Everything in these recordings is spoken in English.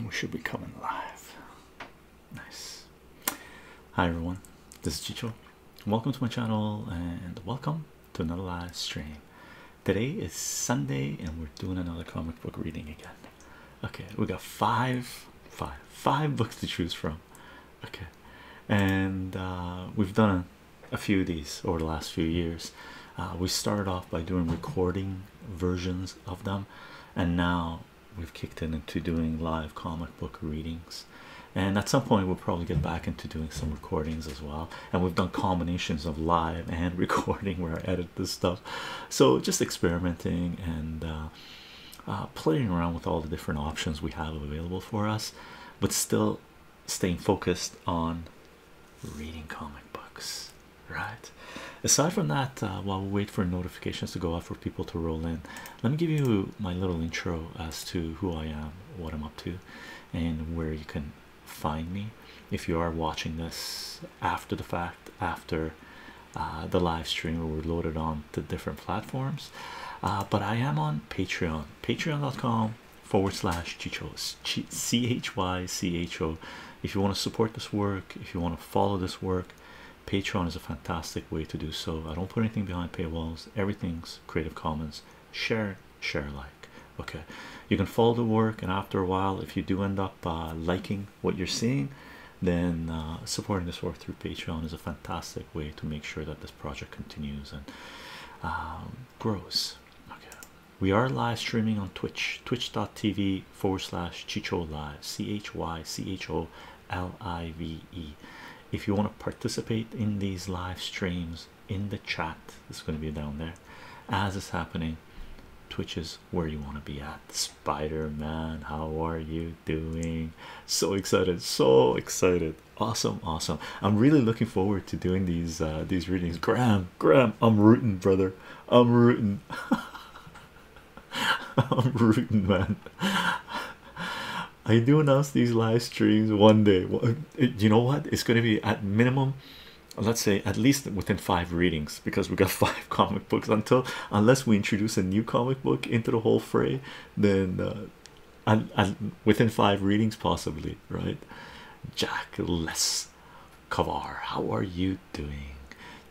we should be coming live. Nice. Hi everyone, this is Chycho. Welcome to my channel and welcome to another live stream. Today is Sunday and we're doing another comic book reading again. Okay, we got five, five, five books to choose from. Okay, and uh, we've done a, a few of these over the last few years. Uh, we started off by doing recording versions of them, and now we've kicked in into doing live comic book readings. And at some point, we'll probably get back into doing some recordings as well. And we've done combinations of live and recording where I edit this stuff. So just experimenting and uh, uh, playing around with all the different options we have available for us, but still staying focused on reading comic books, right? Aside from that, uh, while we wait for notifications to go out for people to roll in, let me give you my little intro as to who I am, what I'm up to, and where you can find me if you are watching this after the fact, after uh, the live stream where we're loaded on to different platforms. Uh, but I am on Patreon, patreon.com forward slash chychos, C H Y C H O. If you want to support this work, if you want to follow this work, Patreon is a fantastic way to do so. I don't put anything behind paywalls, everything's Creative Commons. Share, share, like. Okay, you can follow the work, and after a while, if you do end up uh, liking what you're seeing, then uh, supporting this work through Patreon is a fantastic way to make sure that this project continues and um, grows. Okay, we are live streaming on Twitch, twitch.tv forward slash Chycho Live, C H Y C H O L I V E. If you want to participate in these live streams in the chat, it's going to be down there as it's happening. Twitch is where you want to be at. Spider Man, how are you doing? So excited, so excited, awesome, awesome. I'm really looking forward to doing these uh, these readings. Graham, Graham, I'm rooting, brother. I'm rooting. I'm rooting, man. I do announce these live streams one day. You know what? It's going to be at minimum, let's say at least within five readings because we got five comic books until unless we introduce a new comic book into the whole fray, then uh, within five readings, possibly, right? Jack less Kavar, how are you doing?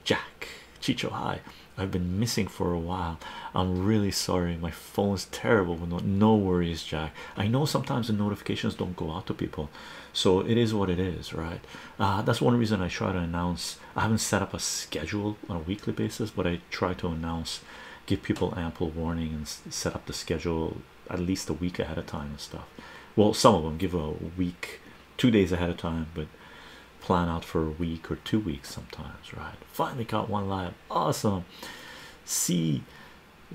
Jack Chycho, hi. I've been missing for a while. I'm really sorry. My phone's terrible. No, no worries, Jack. I know sometimes the notifications don't go out to people, so it is what it is, right? Uh, that's one reason I try to announce. I haven't set up a schedule on a weekly basis, but I try to announce, give people ample warning, and set up the schedule at least a week ahead of time and stuff. Well, some of them give a week, two days ahead of time, but plan out for a week or two weeks sometimes, right? Finally got one live, awesome. See,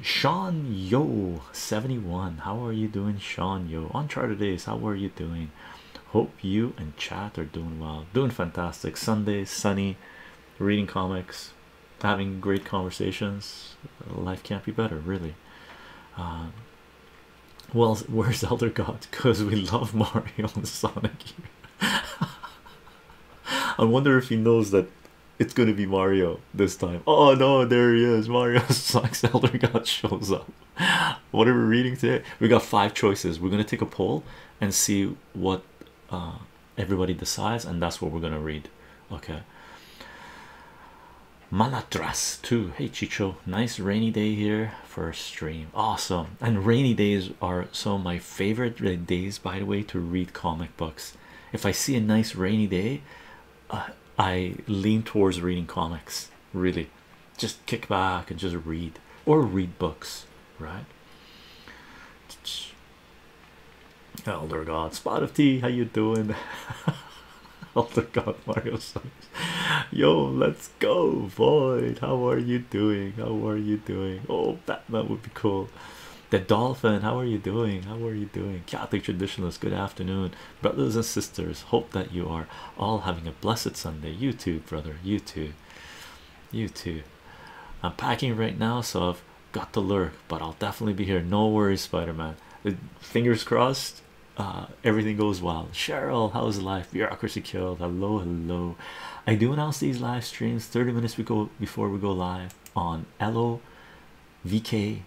Sean Yo 71, how are you doing, Sean Yo? Uncharted Days, how are you doing? Hope you and chat are doing well, doing fantastic. Sunday, sunny, reading comics, having great conversations. Life can't be better, really. Um, well, where's Elder God? Because we love Mario and Sonic I wonder if he knows that it's going to be Mario this time. Oh no, there he is. Mario Sonic's Elder God shows up. What are we reading today? We got five choices. We're going to take a poll and see what uh, everybody decides, and that's what we're going to read. Okay. Malatras too. Hey Chicho, nice rainy day here for a stream. Awesome. And rainy days are some of my favorite days, by the way, to read comic books. If I see a nice rainy day, I lean towards reading comics. Really, just kick back and just read or read books, right? Elder God, spot of tea, how you doing? Elder God, Mario Sons. Yo, let's go, Void. How are you doing? How are you doing? Oh, Batman would be cool. Dolphin, how are you doing? How are you doing? Catholic traditionalists, good afternoon, brothers and sisters. Hope that you are all having a blessed Sunday. You too, brother. You too. You too. I'm packing right now, so I've got to lurk, but I'll definitely be here. No worries, Spider Man. Uh, fingers crossed. Uh, everything goes well. Cheryl, how's life? Bureaucracy killed. Hello, hello. I do announce these live streams 30 minutes we go before we go live on Ello, VK,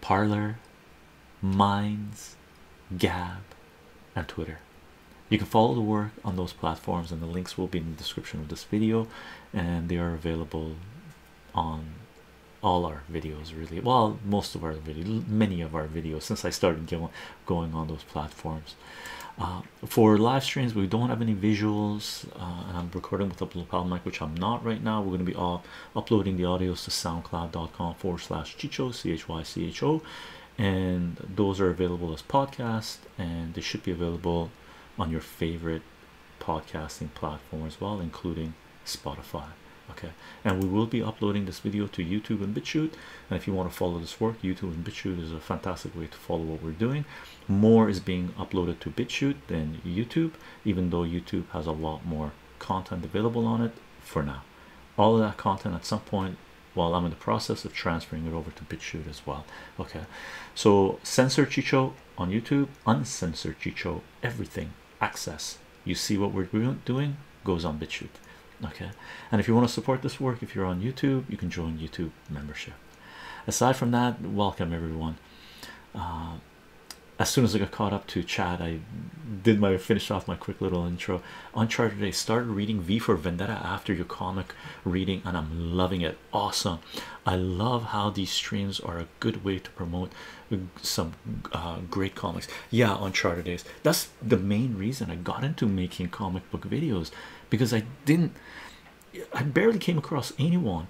Parler, Minds, Gab, and Twitter. You can follow the work on those platforms, and the links will be in the description of this video, and they are available on all our videos. Really, well, most of our videos, many of our videos, since I started going going on those platforms. Uh, for live streams, we don't have any visuals, uh, and I'm recording with a lapel mic, which I'm not right now. We're going to be all uploading the audios to SoundCloud.com forward slash Chycho C H Y C H O, and those are available as podcasts, and they should be available on your favorite podcasting platform as well, including Spotify. Okay, and we will be uploading this video to YouTube and BitChute. And if you want to follow this work, YouTube and BitChute is a fantastic way to follow what we're doing. More is being uploaded to BitChute than YouTube, even though YouTube has a lot more content available on it for now. All of that content at some point while I'm in the process of transferring it over to BitChute as well. Okay, so censor chycho on YouTube, uncensored chycho everything access. You see what we're doing goes on BitChute. Okay, and if you want to support this work, if you're on YouTube, you can join YouTube membership. Aside from that, welcome everyone. Uh, as soon as I got caught up to chat, I did my finish off my quick little intro. Uncharted today started reading V for Vendetta after your comic reading, and I'm loving it. Awesome. I love how these streams are a good way to promote some uh, great comics. Yeah, Uncharted days. That's the main reason I got into making comic book videos because I didn't, I barely came across anyone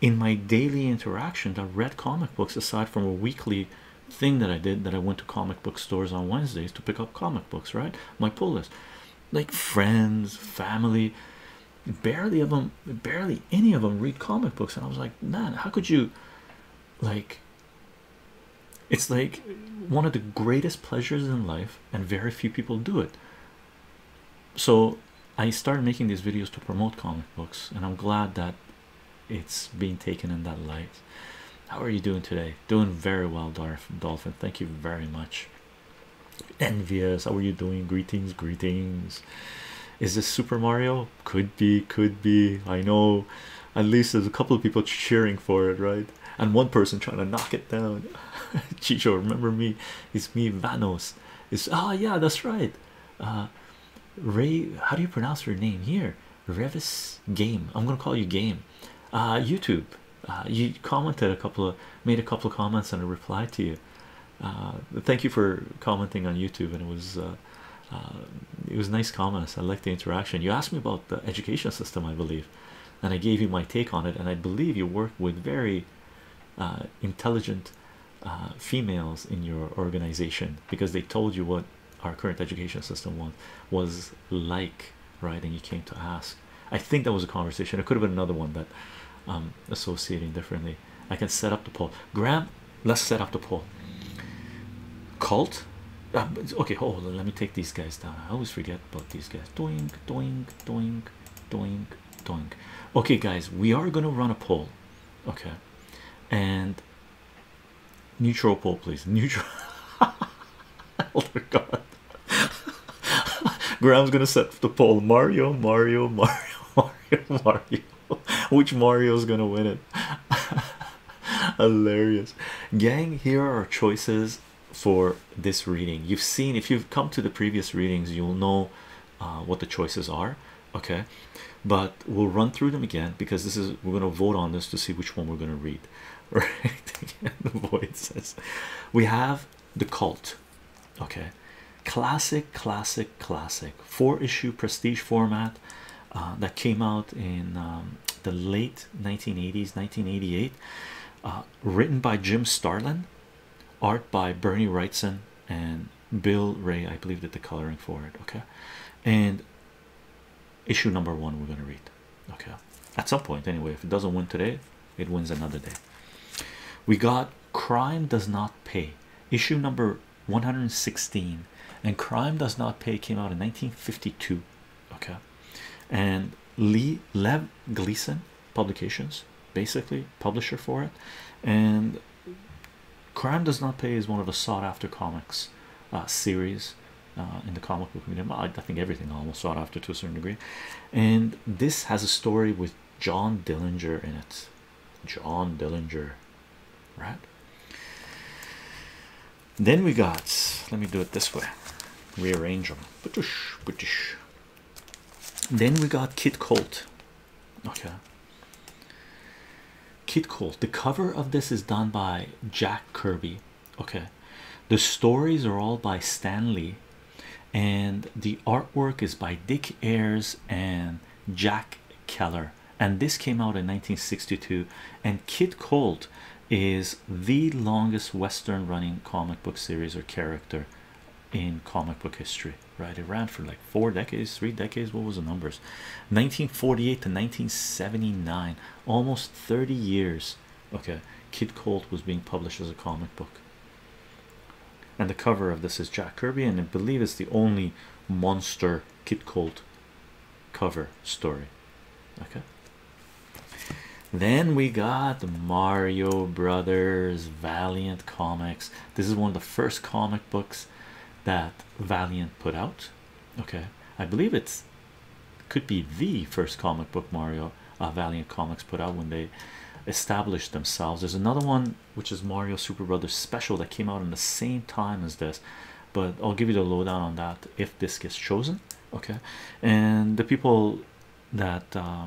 in my daily interaction that read comic books aside from a weekly thing that I did that I went to comic book stores on Wednesdays to pick up comic books, right? My pull list, like friends, family, barely of them, barely any of them read comic books, and I was like, man, how could you, like, it's like one of the greatest pleasures in life, and very few people do it. So I started making these videos to promote comic books, and I'm glad that it's being taken in that light. How are you doing today? Doing very well, Dolphin. Thank you very much. Envious, how are you doing? Greetings, greetings. Is this Super Mario? Could be, could be. I know at least there's a couple of people cheering for it, right? And one person trying to knock it down. Chycho, remember me? It's me, Vanos. It's ah, yeah, that's right. Uh, Ray, how do you pronounce your name here? Revis Game. I'm gonna call you Game. Uh, YouTube. Uh, you commented a couple of, made a couple of comments, and I replied to you. Uh, thank you for commenting on YouTube, and it was, uh, uh, it was nice comments. I like the interaction. You asked me about the education system, I believe, and I gave you my take on it. And I believe you work with very uh, intelligent females in your organization because they told you what our current education system was was like right? And you came to ask. I think that was a conversation. It could have been another one that um associating differently. I can set up the poll. Graham let's set up the poll. Cult? Uh, okay hold on. Let me take these guys down. I always forget about these guys. Doing doing doing doing doing okay guys we are going to run a poll. Okay. And neutral poll please. Neutral oh my god Graham's gonna set the poll Mario, Mario, Mario, Mario, Mario. Which Mario's gonna win it? Hilarious, gang. Here are our choices for this reading. You've seen if you've come to the previous readings, you'll know uh, what the choices are. Okay, but we'll run through them again because this is we're gonna vote on this to see which one we're gonna read. Right, the void says we have the cult. Okay, classic classic classic. Four issue prestige format uh, that came out in um, the late 1980s 1988 uh, written by Jim Starlin art by Bernie Wrightson and Bill Wray I believe did the coloring for it okay? And issue number one we're going to read okay? At some point anyway if it doesn't win today it wins another day. We got crime does not pay. Issue number 116 and crime does not pay came out in 1952 okay? And lee lev gleason publications basically publisher for it. And crime does not pay is one of the sought-after comics uh, series uh, in the comic book medium I, I think everything almost sought after to a certain degree. And this has a story with john dillinger in it. John dillinger right then we got let me do it this way rearrange them. Then we got Kid Colt. Okay. Kid Colt. The cover of this is done by Jack Kirby. Okay. The stories are all by Stan Lee, and the artwork is by Dick Ayers and Jack Keller. And this came out in 1962. And Kid Colt is the longest Western running comic book series or character in comic book history right? It ran for like four decades three decades. What was the numbers? 1948 to 1979 almost 30 years. Okay kid colt was being published as a comic book. And the cover of this is jack kirby and i believe it's the only monster kid colt cover story. Okay then we got mario brothers valiant comics this is one of the first comic books that Valiant put out. Okay, I believe it's could be the first comic book Mario uh, Valiant Comics put out when they established themselves. There's another one which is Mario Super Brothers Special that came out in the same time as this, but I'll give you the lowdown on that if this gets chosen. Okay, and the people that uh,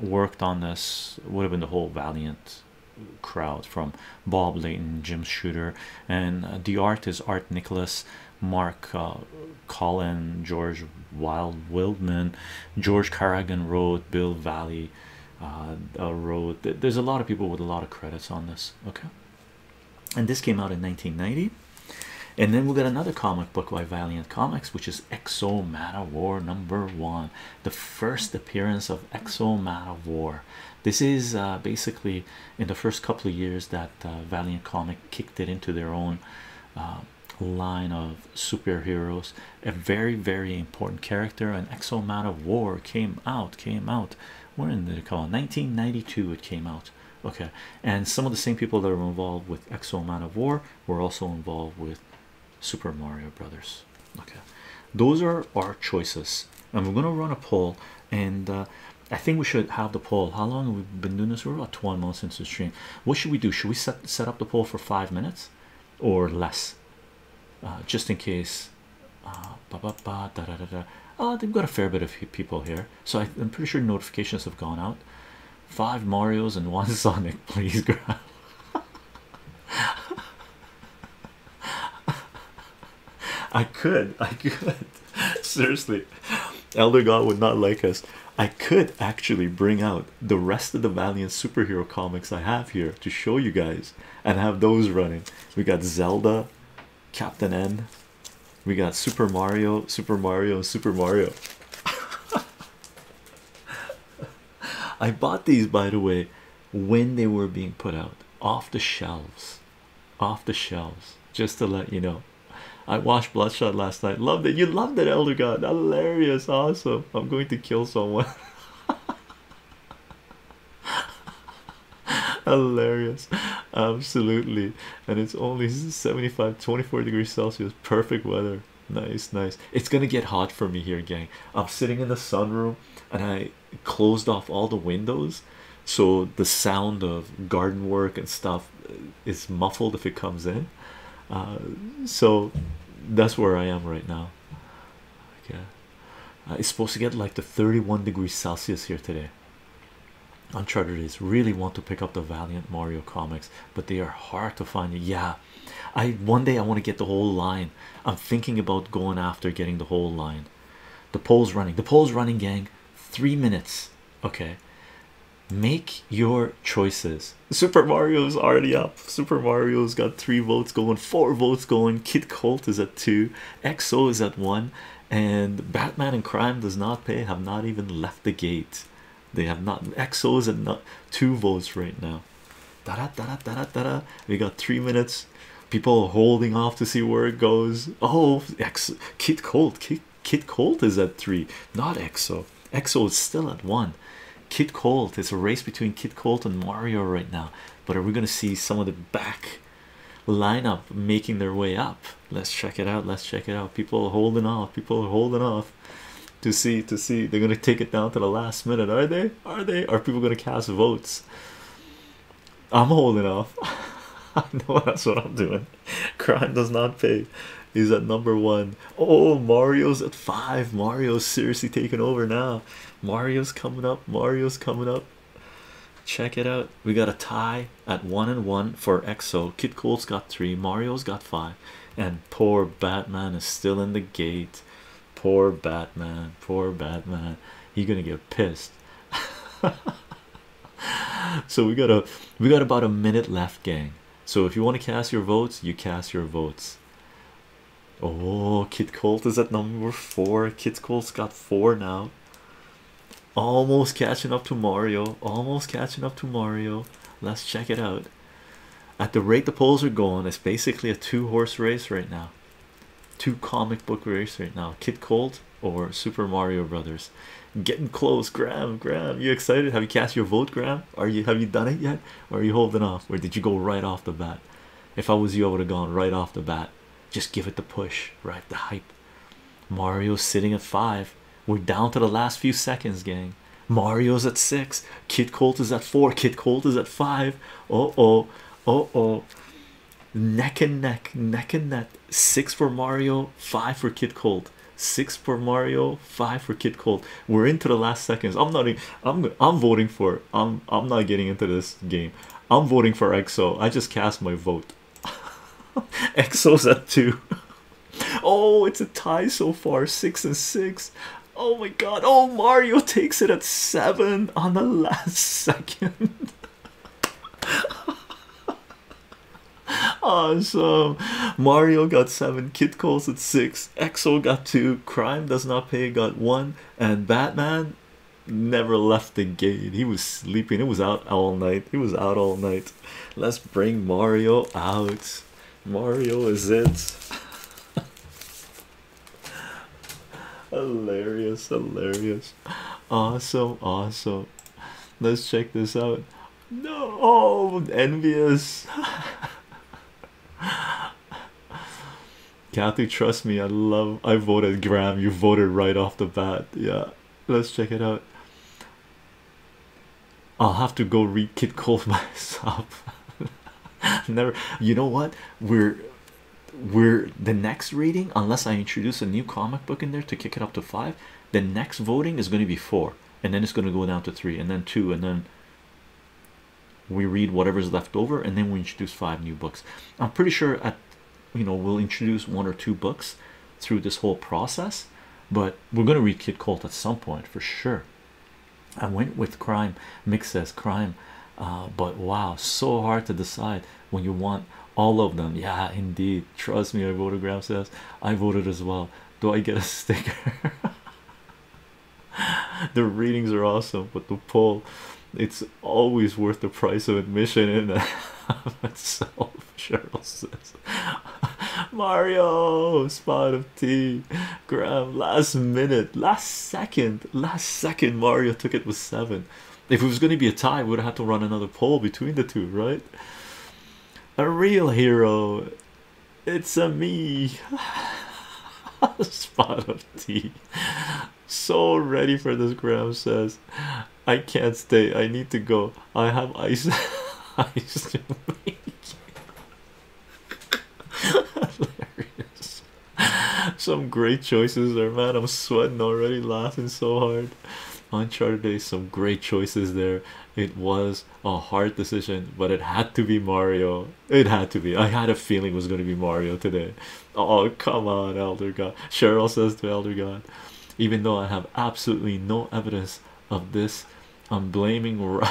worked on this would have been the whole Valiant crowd from Bob Layton, Jim Shooter, and uh, the art is Art Nichols, Mark uh, George Wild Wildman, George Caragonne wrote, Bill Vallely uh, wrote. There's a lot of people with a lot of credits on this. Okay, and this came out in 1990. And then we got another comic book by Valiant Comics, which is X-O Manowar number one, the first appearance of X-O Manowar. This is uh, basically in the first couple of years that uh, Valiant Comic kicked it into their own uh, line of superheroes. A very, very important character. An X-O Manowar came out, came out. When did it call? 1992. It came out. Okay, and some of the same people that were involved with X-O Manowar were also involved with Super Mario Brothers. Okay, those are our choices, and we're gonna run a poll. And uh, I think we should have the poll. How long have we been doing this? We're about 12 months into the stream. What should we do? Should we set set up the poll for five minutes or less? Uh, just in case. Uh, ba -ba -ba, da -da -da -da. Uh, they've got a fair bit of people here, so I, am pretty sure notifications have gone out. Five Mario's and one Sonic, please, grab. I could, I could seriously. Elder God would not like us. I could actually bring out the rest of the Valiant superhero comics I have here to show you guys and have those running. We got Zelda, Captain N, we got Super Mario, Super Mario, Super Mario. I bought these by the way when they were being put out off the shelves, off the shelves, just to let you know. I watched Bloodshot last night. Loved it. You loved it, Elder God. Hilarious, awesome. I'm going to kill someone. Hilarious, absolutely. And it's only 75 24 degrees Celsius, perfect weather. Nice, nice. It's gonna get hot for me here, gang. I'm sitting in the sunroom and I closed off all the windows so the sound of garden work and stuff is muffled if it comes in uh, so that's where I am right now. Okay, uh, it's supposed to get like the 31 degrees Celsius here today. Uncharted is really want to pick up the Valiant Mario comics, but they are hard to find. Yeah, I one day I want to get the whole line. I'm thinking about going after getting the whole line. The poll's running. The poll's running, gang. Three minutes. Okay, make your choices. Super mario's already up. Super mario's got three votes going four votes going. Kid colt is at two. Exo is at one. And batman and crime does not pay have not even left the gate. They have not exo is at not two votes right now. Da -da -da -da -da -da -da. we got three minutes. People holding off to see where it goes. Oh X kid colt kid, kid colt is at three not exo exo is still at one Kid Colt. It's a race between Kid Colt and Mario right now. But are we going to see some of the back lineup making their way up? Let's check it out. Let's check it out. People are holding off. People are holding off to see to see. They're going to take it down to the last minute. Are they? Are they? Are people going to cast votes? I'm holding off. I know that's what I'm doing. Crime does not pay. He's at number one. Oh, Mario's at five. Mario's seriously taking over now. Mario's coming up. Mario's coming up. Check it out. We got a tie at one and one for EXO. Kid Colt's got three. Mario's got five. And poor Batman is still in the gate. Poor Batman. Poor Batman. He's gonna get pissed. so we got a we got about a minute left, gang. So if you want to cast your votes, you cast your votes. Oh, Kid Colt is at number four. Kid Colt's got four now. Almost catching up to Mario. Almost catching up to Mario. Let's check it out. At the rate the polls are going, it's basically a two-horse race right now. Two comic book race right now. Kid Colt or Super Mario Brothers. Getting close, Graham. Graham, you excited? Have you cast your vote, Graham? Are you have you done it yet? Or are you holding off? Or did you go right off the bat? If I was you, I would have gone right off the bat. Just give it the push, right? The hype. Mario's sitting at five. We're down to the last few seconds, gang. Mario's at six. Kid Colt is at four. Kid Colt is at five. Oh oh, oh oh. Neck and neck, neck and neck. Six for Mario, five for Kid Colt. Six for Mario, five for Kid Colt. We're into the last seconds. I'm not. I'm. I'm voting for. I'm. I'm not getting into this game. I'm voting for EXO. I just cast my vote. EXO's at two. Oh, it's a tie so far, six and six. Oh my god. Oh, Mario takes it at seven on the last second. awesome. Mario got seven, Kid Colt's at six, EXO got two, Crime Does Not Pay got one, and Batman never left the gate. He was sleeping, it was out all night. He was out all night. Let's bring Mario out. Mario is it. Hilarious, hilarious, awesome, awesome. Let's check this out. No, oh, envious. Kathy, trust me, I love. I voted Graham. You voted right off the bat. Yeah, let's check it out. I'll have to go read Kid Colt myself. Never, you know what? We're we're the next reading, unless I introduce a new comic book in there to kick it up to five. The next voting is going to be four, and then it's going to go down to three, and then two, and then we read whatever's left over, and then we introduce five new books. I'm pretty sure at you know we'll introduce one or two books through this whole process, but we're going to read Kid Colt at some point for sure. I went with crime. Mick says crime, uh, but wow, so hard to decide when you want all of them. Yeah, indeed. Trust me, I voted. Graham says I voted as well. Do I get a sticker? the readings are awesome, but the poll it's always worth the price of admission in itself. Cheryl says Mario spot of tea. Graham last minute, last second, last second. Mario took it with seven. If it was going to be a tie, we would have to run another poll between the two, right? A real hero. It's a me. spot of tea. So ready for this. Graham says, I can't stay. I need to go. I have ice. ice to make. Some great choices there, man. I'm sweating already, laughing so hard. Uncharted Day, some great choices there. It was a hard decision, but it had to be Mario. It had to be. I had a feeling it was going to be Mario today. Oh, come on, Elder God. Cheryl says to Elder God, even though I have absolutely no evidence of this, I'm blaming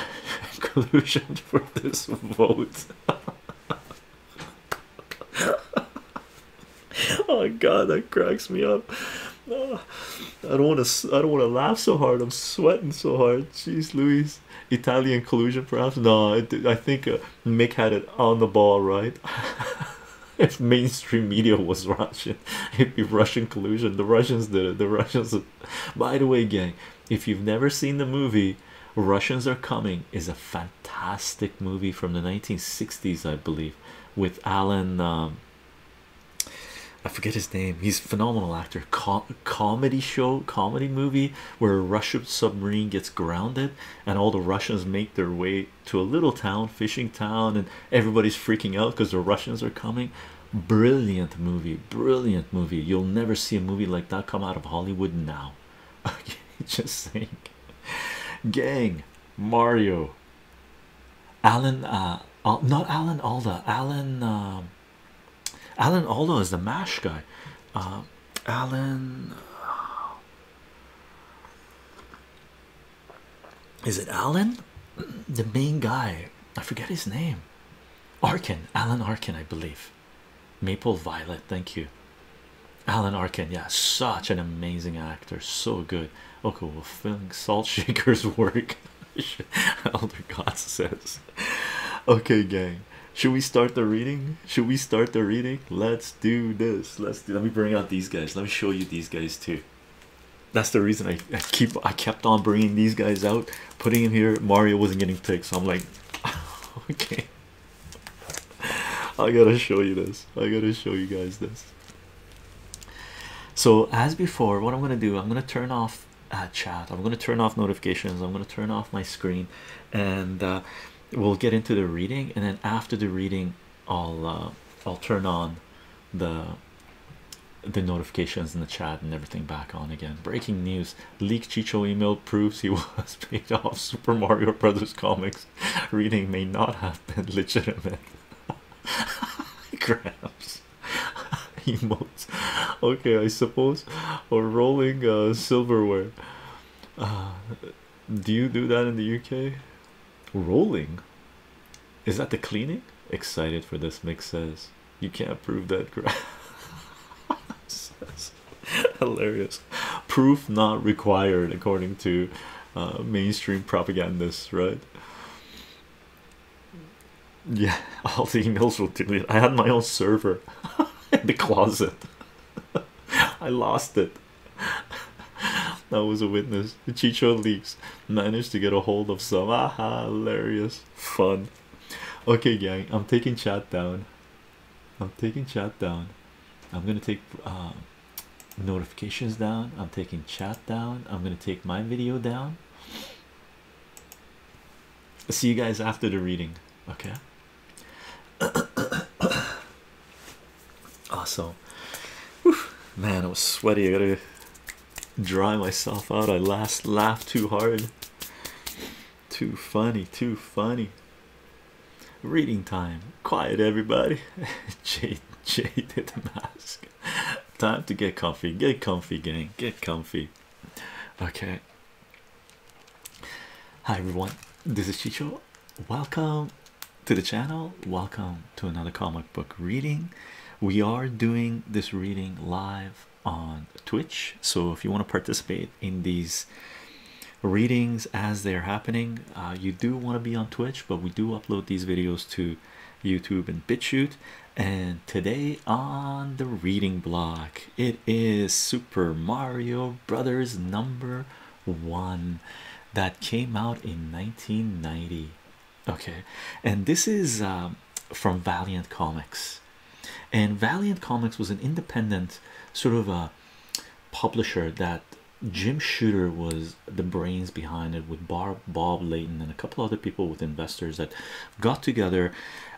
collusion for this vote. oh god that cracks me up oh, i don't want to i don't want to laugh so hard i'm sweating so hard jeez louise italian collusion perhaps? No i, I think uh, mick had it on the ball right? If mainstream media was russian it'd be russian collusion. The russians did it. The russians by the way gang if you've never seen the movie russians are coming is a fantastic movie from the 1960s i believe with alan um, I forget his name. He's a phenomenal actor. comedy show, comedy movie where a Russian submarine gets grounded, and all the Russians make their way to a little town, fishing town, and everybody's freaking out because the Russians are coming. brilliant movie brilliant movie you'll never see a movie like that come out of hollywood now okay just saying gang mario alan uh not alan alda alan um alan alda is the mash guy. Uh alan is it alan? The main guy. I forget his name. Arkin. Alan arkin i believe. Maple violet thank you. Alan arkin yeah such an amazing actor so good. Okay well filling salt shakers work. Elder god says. Okay gang should we start the reading? Should we start the reading? Let's do this. Let's do let me bring out these guys. Let me show you these guys too. That's the reason I, I keep I kept on bringing these guys out. Putting him here Mario wasn't getting picked so I'm like okay. I gotta show you this. I gotta show you guys this. So as before what I'm gonna do I'm gonna turn off uh, chat. I'm gonna turn off notifications. I'm gonna turn off my screen. And uh, we'll get into the reading and then after the reading I'll uh, I'll turn on the the notifications in the chat and everything back on again. Breaking news leak chycho email proves he was paid off super mario brothers comics. Reading may not have been legitimate. Grabs. Emotes. Okay i suppose or rolling uh silverware. Uh do you do that in the uk rolling? Is that the cleaning? Excited for this mix says. You can't prove that hilarious. Proof not required according to uh, mainstream propagandists right? Yeah all the emails will delete. I had my own server in the closet. I lost it that was a witness. The Chycho leaks managed to get a hold of some aha hilarious fun. Okay gang I'm taking chat down. I'm taking chat down. I'm gonna take uh, notifications down. I'm taking chat down. I'm gonna take my video down. See you guys after the reading okay? Awesome. Man I was sweaty. I gotta dry myself out. I last laughed too hard. Too funny too funny. Reading time. Quiet everybody. Did the mask. Time to get comfy. Get comfy gang. Get comfy. Okay. Hi everyone. This is Chycho. Welcome to the channel. Welcome to another comic book reading. We are doing this reading live on Twitch. So if you want to participate in these readings as they're happening uh, you do want to be on Twitch but we do upload these videos to YouTube and BitChute. And today on the reading block it is Super Mario Brothers number one that came out in 1990 okay and this is um, from Valiant Comics. And Valiant Comics was an independent sort of a publisher that Jim Shooter was the brains behind it with Bob Bob Layton and a couple other people with investors that got together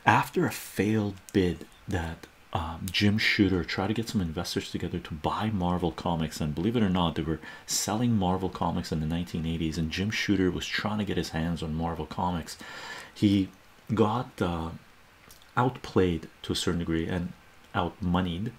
after a failed bid that um, Jim Shooter tried to get some investors together to buy Marvel Comics. And believe it or not they were selling Marvel Comics in the 1980s and Jim Shooter was trying to get his hands on Marvel Comics. He got uh, outplayed to a certain degree and outmoneyed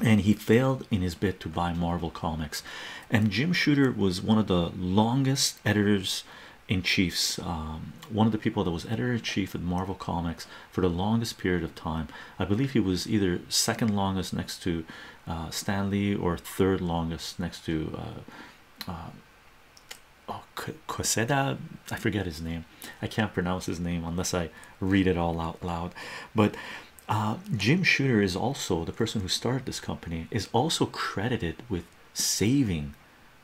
and he failed in his bid to buy Marvel Comics. And Jim Shooter was one of the longest editors in chiefs, um, one of the people that was editor in chief at Marvel Comics for the longest period of time. I believe he was either second longest next to uh, Stan Lee or third longest next to uh, uh, oh, Quesada. I forget his name. I can't pronounce his name unless I read it all out loud. But uh, Jim Shooter is also the person who started this company, is also credited with saving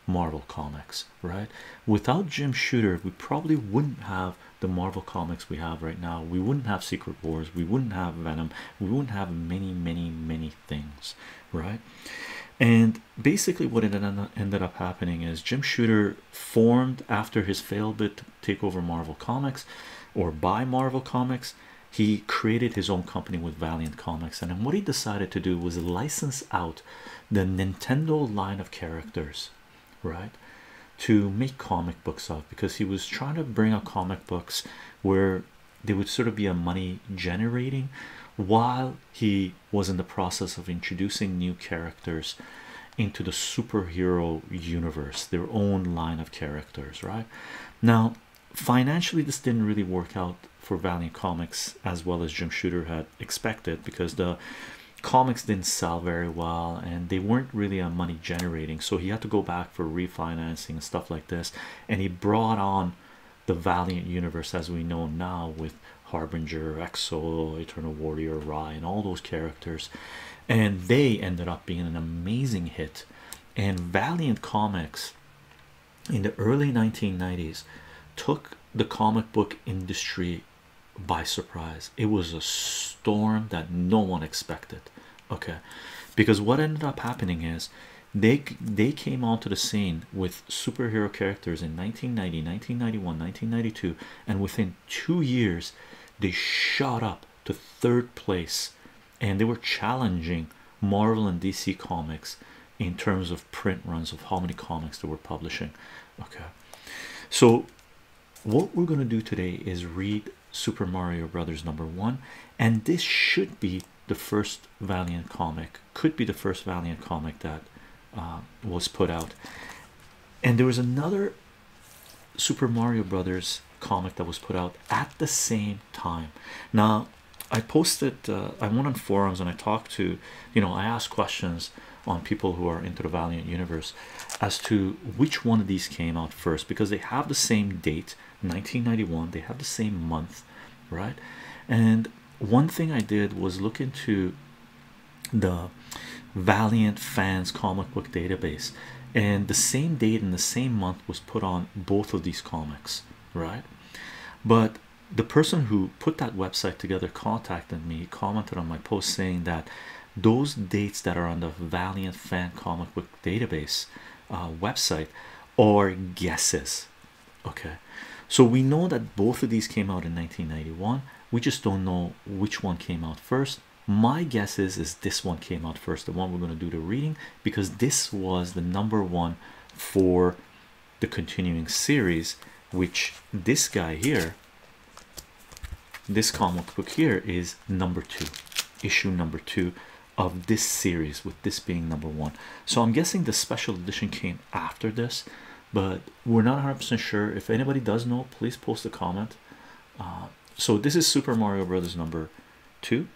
Marvel Comics, right? Without Jim Shooter, we probably wouldn't have the Marvel Comics we have right now. We wouldn't have Secret Wars, we wouldn't have Venom, we wouldn't have many, many, many things, right? And basically, what ended up happening is Jim Shooter formed after his failed bid to take over Marvel Comics or buy Marvel Comics he created his own company with Valiant Comics, and then what he decided to do was license out the Nintendo line of characters, right? To make comic books of because he was trying to bring out comic books where they would sort of be a money generating while he was in the process of introducing new characters into the superhero universe, their own line of characters, right? Now, financially, this didn't really work out for Valiant Comics as well as Jim Shooter had expected because the comics didn't sell very well and they weren't really a money generating, so he had to go back for refinancing and stuff like this. And he brought on the Valiant universe as we know now with Harbinger, X-O, Eternal Warrior, Rai, and all those characters, and they ended up being an amazing hit. And Valiant Comics in the early 1990s took the comic book industry by surprise. It was a storm that no one expected. Okay, because what ended up happening is they they came onto the scene with superhero characters in 1990 1991 1992 and within two years they shot up to third place and they were challenging marvel and dc comics in terms of print runs of how many comics they were publishing okay so what we're going to do today is read super mario brothers number one. And this should be the first valiant comic could be the first valiant comic that uh, was put out. And there was another super mario brothers comic that was put out at the same time. Now i posted uh, i went on forums and i talked to you know i asked questions on people who are into the valiant universe as to which one of these came out first because they have the same date 1991 they have the same month right? And one thing i did was look into the valiant fans comic book database and the same date and the same month was put on both of these comics right? But the person who put that website together contacted me commented on my post saying that those dates that are on the valiant fan comic book database uh, website are guesses okay so we know that both of these came out in 1991 we just don't know which one came out first. My guess is is this one came out first the one we're going to do the reading because this was the number one for the continuing series which this guy here this comic book here is number two issue number two of this series with this being number one. So i'm guessing the special edition came after this but we're not 100% sure. If anybody does know please post a comment. Uh, so this is super mario brothers number two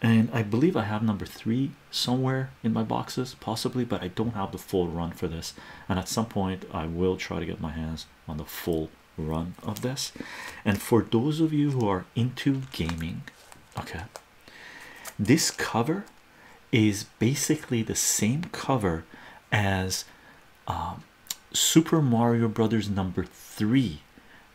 and i believe i have number three somewhere in my boxes possibly but i don't have the full run for this. And at some point i will try to get my hands on the full run of this. And for those of you who are into gaming okay this cover is basically the same cover as um, Super Mario Brothers number three.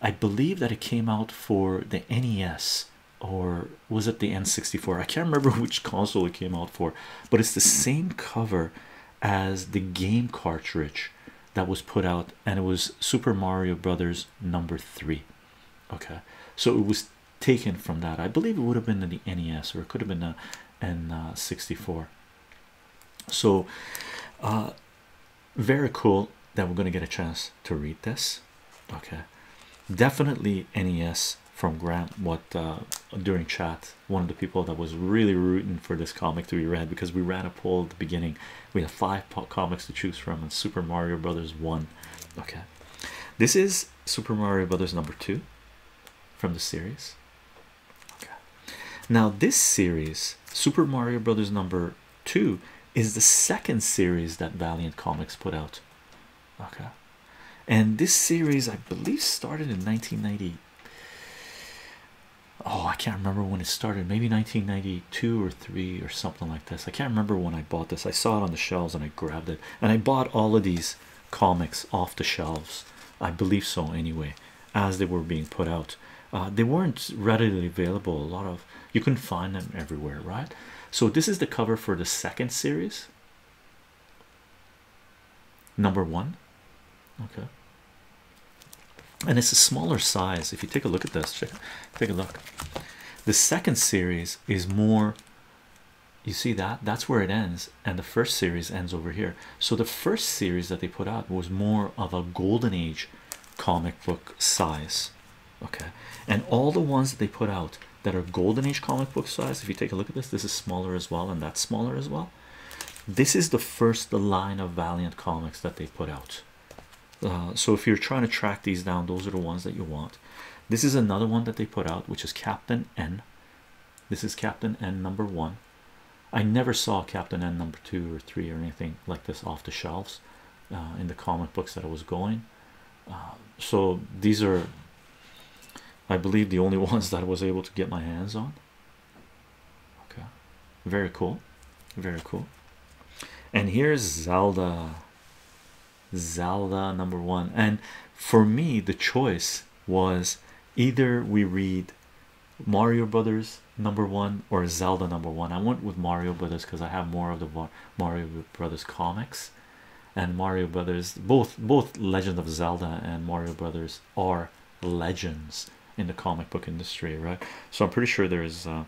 I believe that it came out for the NES or was it the N64? I can't remember which console it came out for, but it's the same cover as the game cartridge that was put out, and it was Super Mario Brothers number three. Okay, so it was taken from that. I believe it would have been in the NES or it could have been a N64. So, uh, very cool that we're going to get a chance to read this. Okay, definitely NES from Grant. What uh, during chat, one of the people that was really rooting for this comic to be read because we ran a poll at the beginning. We had five comics to choose from, and Super Mario Brothers one. Okay, this is Super Mario Brothers number two from the series. Okay, now this series, Super Mario Brothers number two, is the second series that Valiant Comics put out. Okay, and this series, I believe, started in 1990. Oh, I can't remember when it started. Maybe 1992 or three or something like this. I can't remember when I bought this. I saw it on the shelves and I grabbed it, and I bought all of these comics off the shelves. I believe so, anyway, as they were being put out. Uh, they weren't readily available. A lot of you couldn't find them everywhere, right? So this is the cover for the second series. Number one, okay, and it's a smaller size. If you take a look at this, check, take a look. the second series is more you see that? That's where it ends and the first series ends over here. So the first series that they put out was more of a golden age comic book size okay? And all the ones that they put out that are golden age comic book size if you take a look at this this is smaller as well and that's smaller as well. This is the first line of valiant comics that they put out uh, so if you're trying to track these down those are the ones that you want. This is another one that they put out which is captain n. This is captain n number one. I never saw captain n number two or three or anything like this off the shelves uh, in the comic books that i was going. Uh, so these are i believe the only ones that i was able to get my hands on. Okay. Very cool. Very cool. And here's zelda zelda number one. And for me the choice was either we read mario brothers number one or zelda number one. I went with mario brothers because i have more of the mario brothers comics. And mario brothers both both legend of zelda and mario brothers are legends in the comic book industry right? So i'm pretty sure there's uh,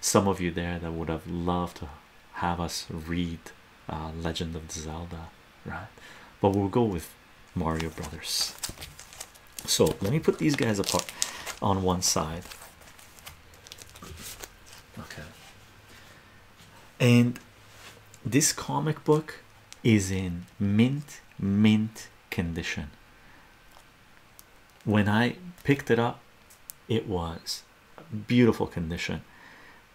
some of you there that would have loved to have us read uh, legend of zelda right but we'll go with mario brothers. So let me put these guys apart on one side. Okay. And this comic book is in mint mint condition. When i picked it up it was beautiful condition.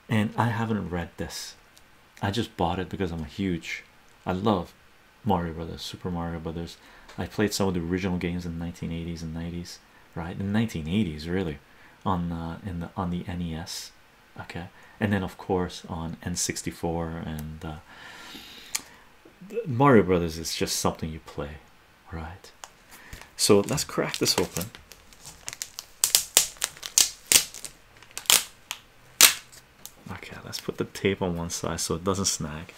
And i haven't read this. I just bought it because i'm a huge i love mario brothers super mario brothers. I played some of the original games in the 1980s and 90s right? In the 1980s really. On uh, in the on the nes okay? And then of course on n64 and uh, mario brothers is just something you play right? So let's crack this open. Okay let's put the tape on one side so it doesn't snag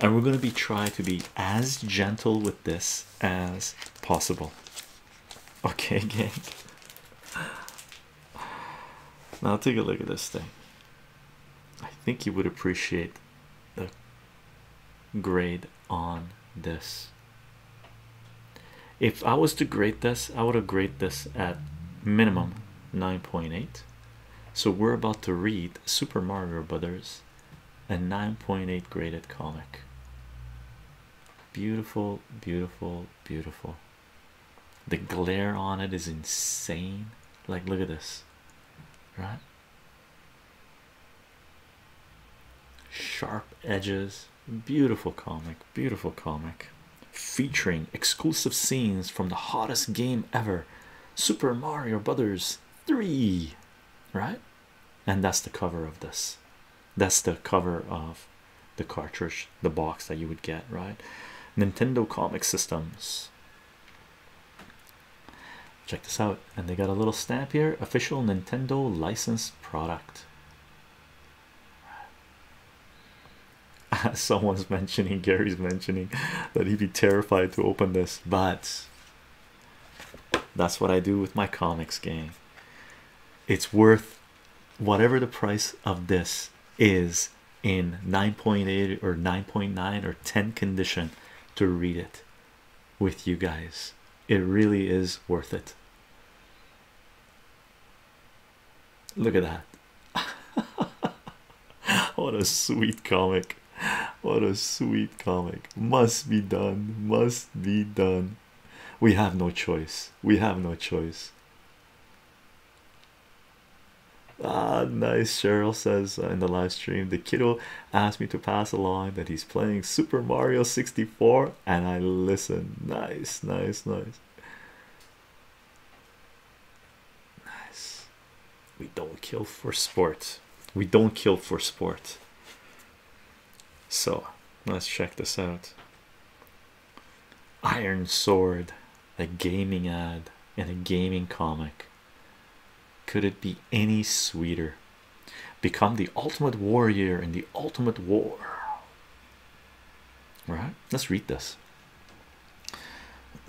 and we're going to be trying to be as gentle with this as possible. Okay gang now take a look at this thing. I think you would appreciate the grade on this. If i was to grade this i would have graded this at minimum 9.8 so we're about to read super mario brothers a 9.8 graded comic beautiful beautiful beautiful. The glare on it is insane. Like look at this. Right? Sharp edges. Beautiful comic beautiful comic. Featuring exclusive scenes from the hottest game ever. Super mario brothers 3 right? And that's the cover of this. That's the cover of the cartridge the box that you would get right nintendo comic systems. Check this out and they got a little stamp here. Official nintendo licensed product. Someone's mentioning gary's mentioning that he'd be terrified to open this but that's what i do with my comics game it's worth whatever the price of this is in 9.8 or 9.9 or 10 condition to read it with you guys. It really is worth it. Look at that. What a sweet comic. What a sweet comic. Must be done. Must be done. We have no choice. We have no choice ah nice cheryl says uh, in the live stream. The kiddo asked me to pass along that he's playing super mario 64 and i listen. Nice nice nice. Nice. We don't kill for sport. We don't kill for sport. So let's check this out. Iron sword a gaming ad in a gaming comic could it be any sweeter? Become the ultimate warrior in the ultimate war. Right? Let's read this.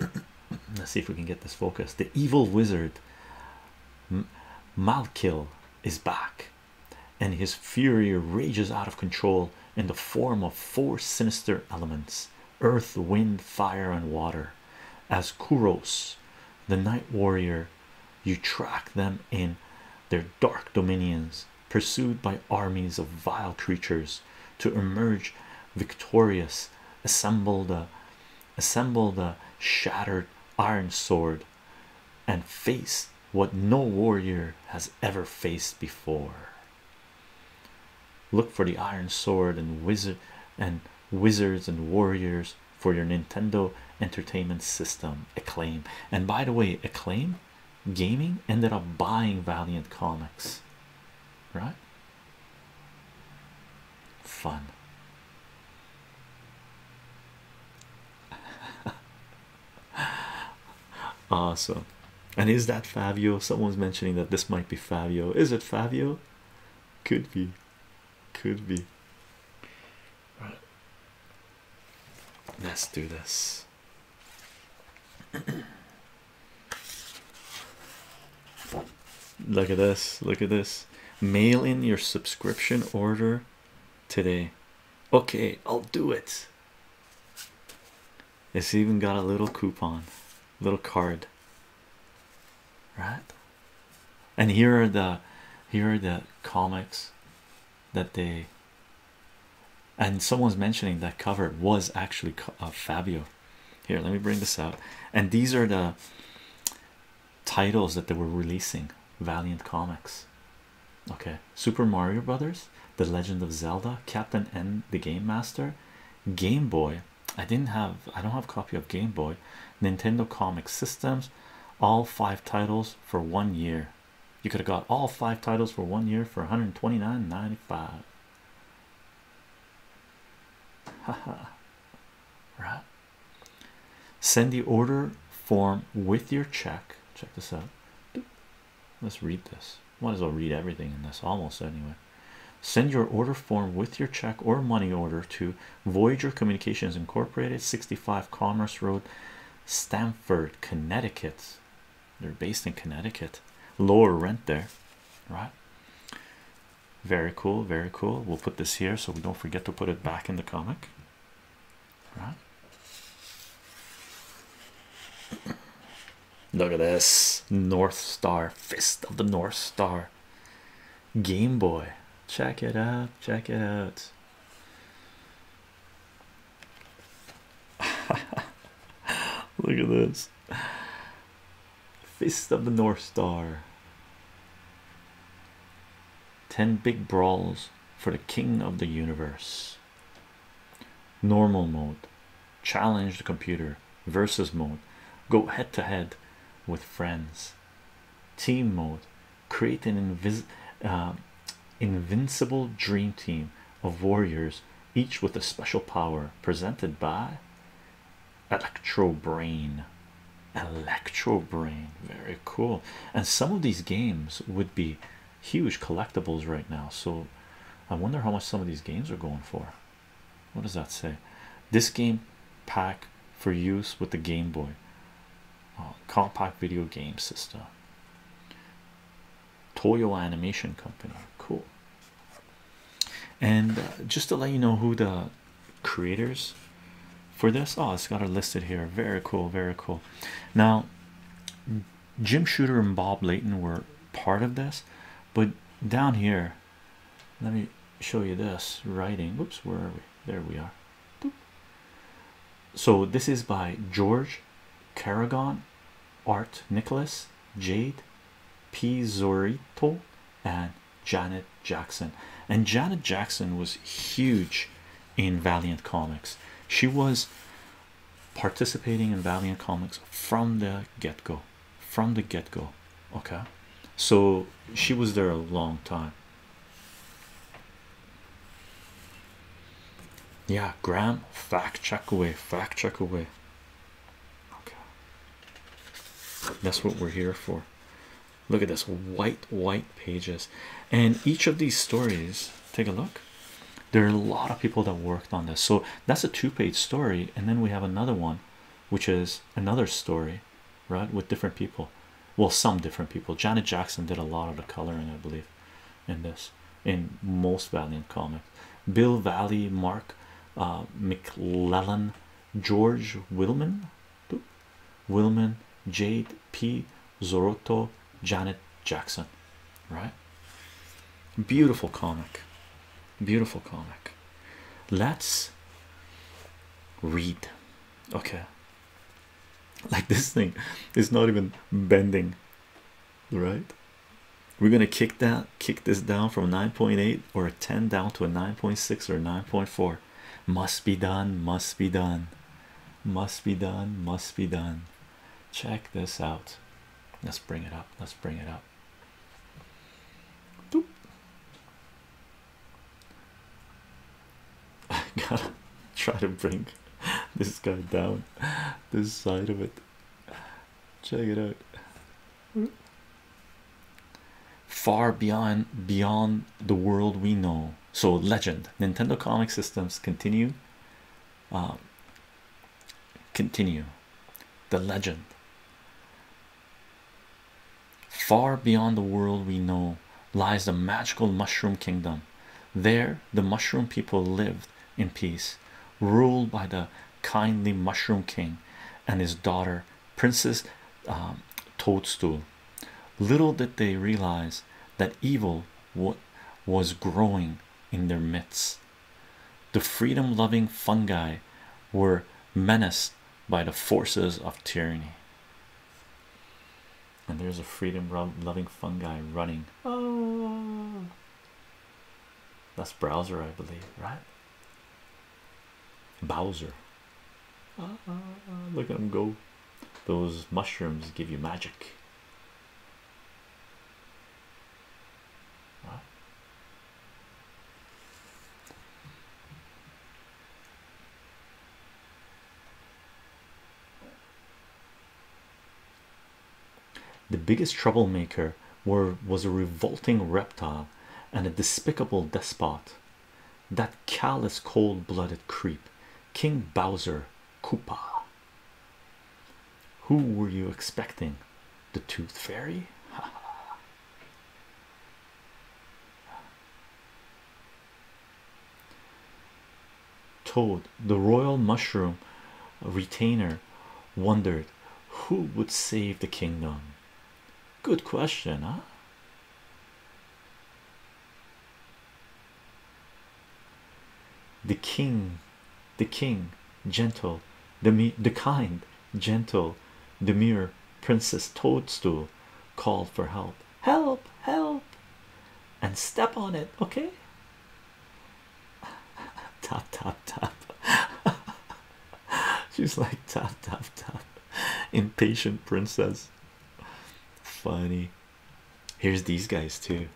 Let's see if we can get this focus the evil wizard Malkil is back, and his fury rages out of control in the form of four sinister elements earth, wind, fire, and water. As Kuros, the night warrior, you track them in their dark dominions, pursued by armies of vile creatures to emerge victorious. Assemble the assemble the shattered iron sword and face what no warrior has ever faced before. Look for the iron sword and wizard and wizards and warriors for your Nintendo Entertainment System acclaim. And by the way, acclaim gaming ended up buying Valiant Comics, right? Fun. awesome. And is that Fabio? Someone's mentioning that this might be Fabio. Is it Fabio? Could be. Could be. Let's do this. look at this. Look at this. Mail in your subscription order today. Okay, I'll do it. It's even got a little coupon, little card, right? And here are the here are the comics that they and someone's mentioning that cover was actually uh, Fabio. Here, let me bring this out. And these are the titles that they were releasing Valiant Comics. Okay, Super Mario Brothers, The Legend of Zelda, Captain N, the Game Master, Game Boy. I didn't have, I don't have a copy of Game Boy, Nintendo Comic Systems, all five titles for one year. You could have got all five titles for one year for 129.95. Haha, right? Send the order form with your check. Check this out. Let's read this. Might as well read everything in this almost anyway. Send your order form with your check or money order to Voyager Communications Incorporated, 65 Commerce Road, Stamford, Connecticut. They're based in Connecticut. Lower rent there, right? Very cool, very cool. We'll put this here so we don't forget to put it back in the comic, right? Look at this North Star, Fist of the North Star, Game Boy. Check it out, check it out. Look at this Fist of the North Star. 10 big brawls for the king of the universe. Normal mode, challenge the computer, versus mode, go head to head with friends. Team mode, create an invis uh, invincible dream team of warriors, each with a special power, presented by Electro Brain. Electro Brain, very cool. And some of these games would be huge collectibles right now. So I wonder how much some of these games are going for. What does that say? This game pack for use with the Game Boy compact video game system. Toei Animation Company, cool. And uh, just to let you know who the creators for this, oh, it's got it listed here. Very cool, very cool. Now, Jim Shooter and Bob Layton were part of this, but down here, let me show you this writing. Whoops, where are we? There we are. So this is by George Caragonne, Art Nichols, Jade Pizzorito, and Janet Jackson. And Janet Jackson was huge in Valiant Comics. She was participating in Valiant Comics from the get-go. From the get-go. Okay. So she was there a long time. Yeah, Graham, fact check away, fact check away. Okay, that's what we're here for. Look at this white, white pages, and each of these stories. Take a look. There are a lot of people that worked on this, so that's a two-page story, and then we have another one, which is another story, right, with different people. Well, some different people. Janet Jackson did a lot of the coloring, I believe. in this in most Valiant comics. Bill Vallely, Mark uh, McClellan, George Willman, Willman, Jade P. Zoroto, Janet Jackson, right? Beautiful comic, beautiful comic. Let's read, okay? Like this thing is not even bending, right? We're gonna kick that, kick this down from 9.8 or a 10 down to a 9.6 or 9.4. Must be done, must be done, must be done, must be done. Check this out. Let's bring it up. Let's bring it up. Boop. I gotta try to bring this guy down this side of it. Check it out. Far beyond beyond the world we know. So legend. Nintendo Comic Systems continue. Uh, continue. The legend. Far beyond the world we know lies the magical mushroom kingdom. There, the mushroom people lived in peace, ruled by the kindly mushroom king and his daughter, Princess um, Toadstool. Little did they realize that evil was growing in their midst. The freedom loving fungi were menaced by the forces of tyranny. And there's a freedom loving fungi running. Oh, that's Bowser, I believe, right? Bowser. Ah, look at him go. Those mushrooms give you magic. The biggest troublemaker were, was a revolting reptile and a despicable despot. That callous, cold blooded creep, King Bowser Koopa. Who were you expecting? The Tooth Fairy? Toad, the royal mushroom retainer, wondered who would save the kingdom. Good question, huh? The king, the king, gentle, the me the kind, gentle, demure Princess Toadstool called for help. Help, help, and step on it, okay? tap, tap, tap. She's like tap, tap, tap. Impatient princess. Funny. Here's these guys too.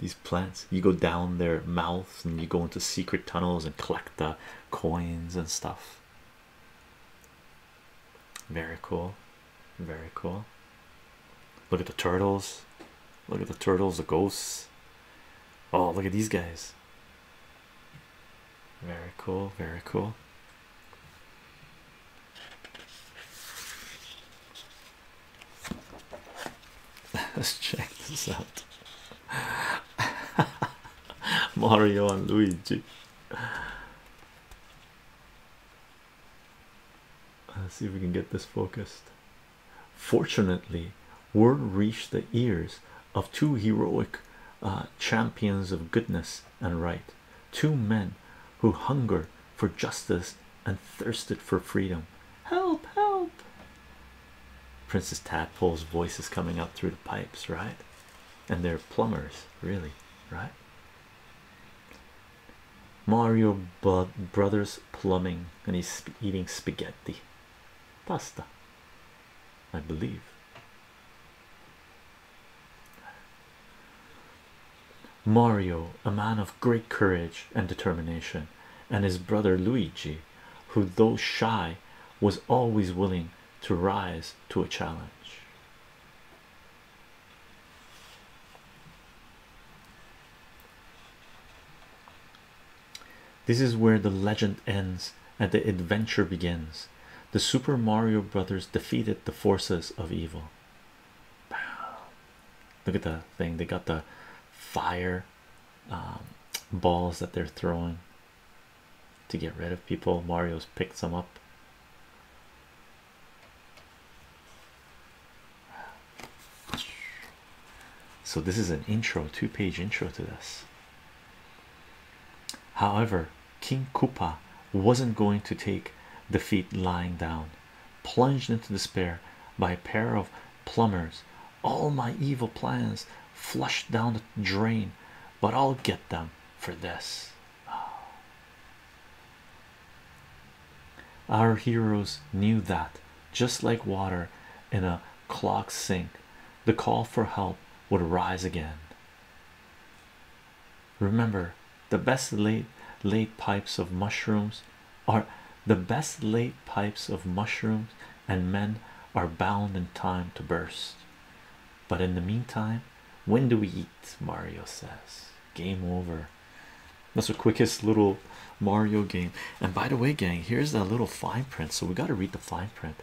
These plants, you go down their mouths and you go into secret tunnels and collect the coins and stuff. Very cool, very cool. Look at the turtles, look at the turtles, the ghosts. Oh, look at these guys. Very cool, very cool. Let's check this out. Mario and Luigi. Let's see if we can get this focused. Fortunately, word reached the ears of two heroic uh, champions of goodness and right, two men who hungered for justice and thirsted for freedom. Princess Tadpole's voice is coming up through the pipes, right? And they're plumbers, really, right? Mario Brothers Plumbing, and he's eating spaghetti, pasta, I believe. Mario, a man of great courage and determination, and his brother Luigi, who, though shy, was always willing to rise to a challenge. This is where the legend ends and the adventure begins. The Super Mario Brothers defeated the forces of evil. Look at that thing, they got the fire um, balls that they're throwing to get rid of people. Mario's picked some up. So, this is an intro, two page intro to this. However, King Koopa wasn't going to take defeat lying down, plunged into despair by a pair of plumbers. All my evil plans flushed down the drain, but I'll get them for this. Oh. Our heroes knew that, just like water in a clock sink, the call for help would rise again. Remember, the best laid laid pipes of mushrooms are the best laid pipes of mushrooms, and men are bound in time to burst. But in the meantime, when do we eat? Mario says. Game over. That's the quickest little Mario game. And by the way, gang, here's that little fine print. So we got to read the fine print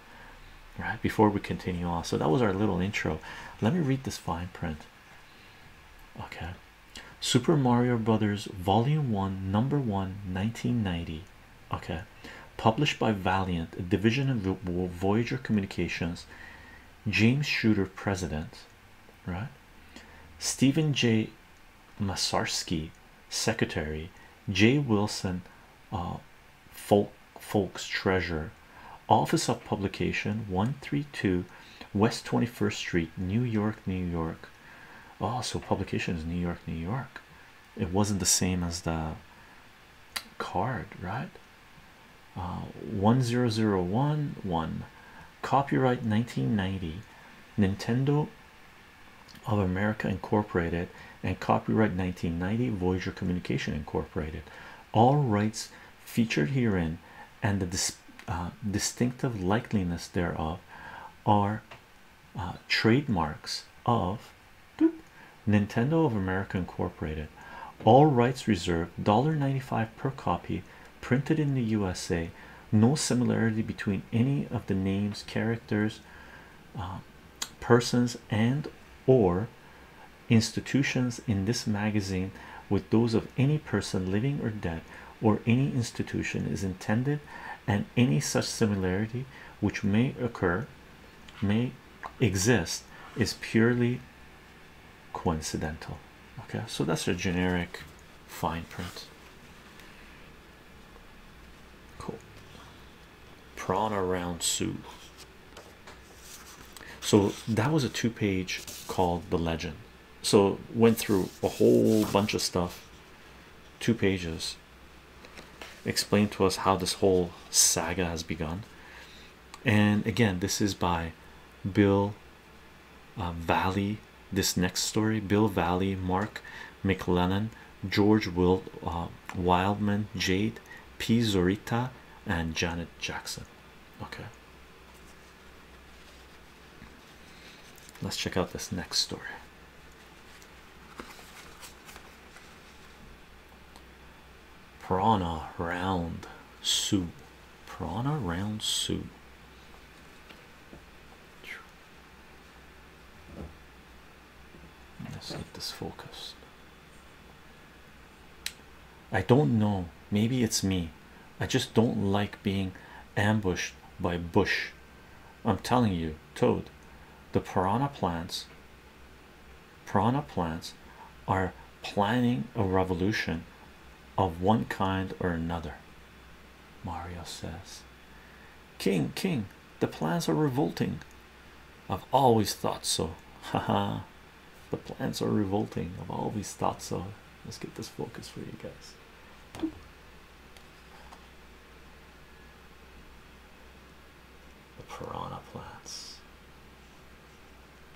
right before we continue on. So that was our little intro. Let me read this fine print. Okay, Super Mario Brothers Volume 1, Number 1, 1990. Okay, published by Valiant, a division of Voyager Communications. James Shooter, President, right? Stephen J. Massarsky, Secretary, J. Wilson, uh, Folk, Fowlkes Treasurer, Office of Publication 132 West 21st Street, New York, New York. Oh, so publication is New York, New York. It wasn't the same as the card, right? Uh, 10011 1 copyright 1990 Nintendo of America Incorporated and copyright 1990 Voyager Communication Incorporated. All rights featured herein and the dis uh, distinctive likeliness thereof are uh, trademarks of Nintendo of America Incorporated. All rights reserved. $1.95 per copy. Printed in the USA. No similarity between any of the names, characters, uh, persons, and or institutions in this magazine with those of any person living or dead or any institution is intended and any such similarity which may occur may exist is purely coincidental. Okay so that's a generic fine print. Cool. Prawn around Sue so that was a two-page called the legend. So went through a whole bunch of stuff two pages explain to us how this whole saga has begun. And again this is by bill uh, vallely this next story bill vallely mark mclennan george will uh, wildman jade p. Zorita and janet jackson. Okay. Let's check out this next story Prana round soup. Prana round soup. Let's get this focused. I don't know. Maybe it's me. I just don't like being ambushed by bush. I'm telling you, Toad, the piranha plants, piranha plants are planning a revolution of one kind or another. Mario says, King, King, the plants are revolting. I've always thought so. Haha, the plants are revolting. I've always thought so. Let's get this focus for you guys. The piranha plants.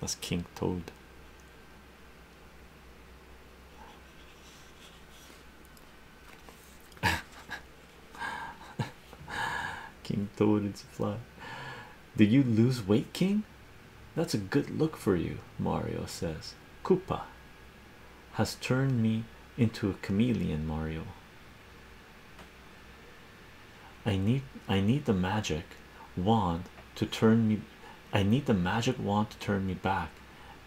That's King Toad. King Toad a fly. Did you lose weight, King? That's a good look for you, Mario says. Koopa has turned me into a chameleon, Mario. I need I need the magic wand to turn me I need the magic wand to turn me back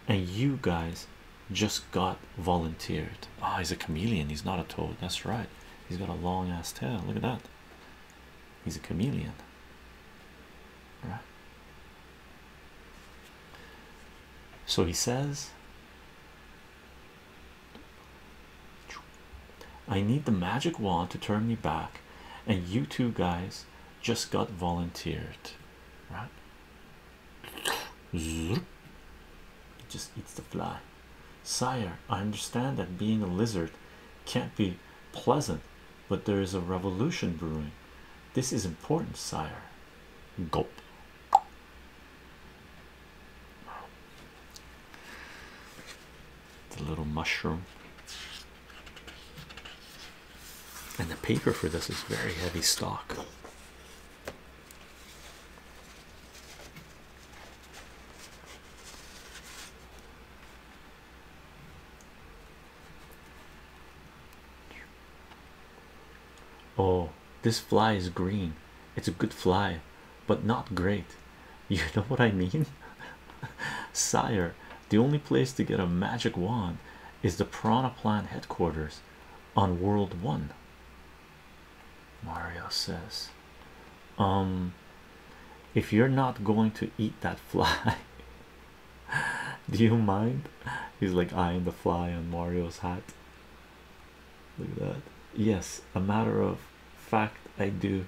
and you guys just got volunteered. Ah, he's a chameleon, he's not a toad. That's right, he's got a long ass tail. Look at that, he's a chameleon, right? So he says, I need the magic wand to turn me back, and you two guys just got volunteered, right? Just eats the fly. Sire, I understand that being a lizard can't be pleasant, but there is a revolution brewing. This is important, sire. Gulp. The little mushroom. And the paper for this is very heavy stock. Oh, this fly is green. It's a good fly, but not great. You know what I mean? Sire, the only place to get a magic wand is the Piranha Plant headquarters on World One. Mario says, Um, if you're not going to eat that fly, do you mind? He's like eyeing the fly on Mario's hat. Look at that. Yes, a matter of fact, I do.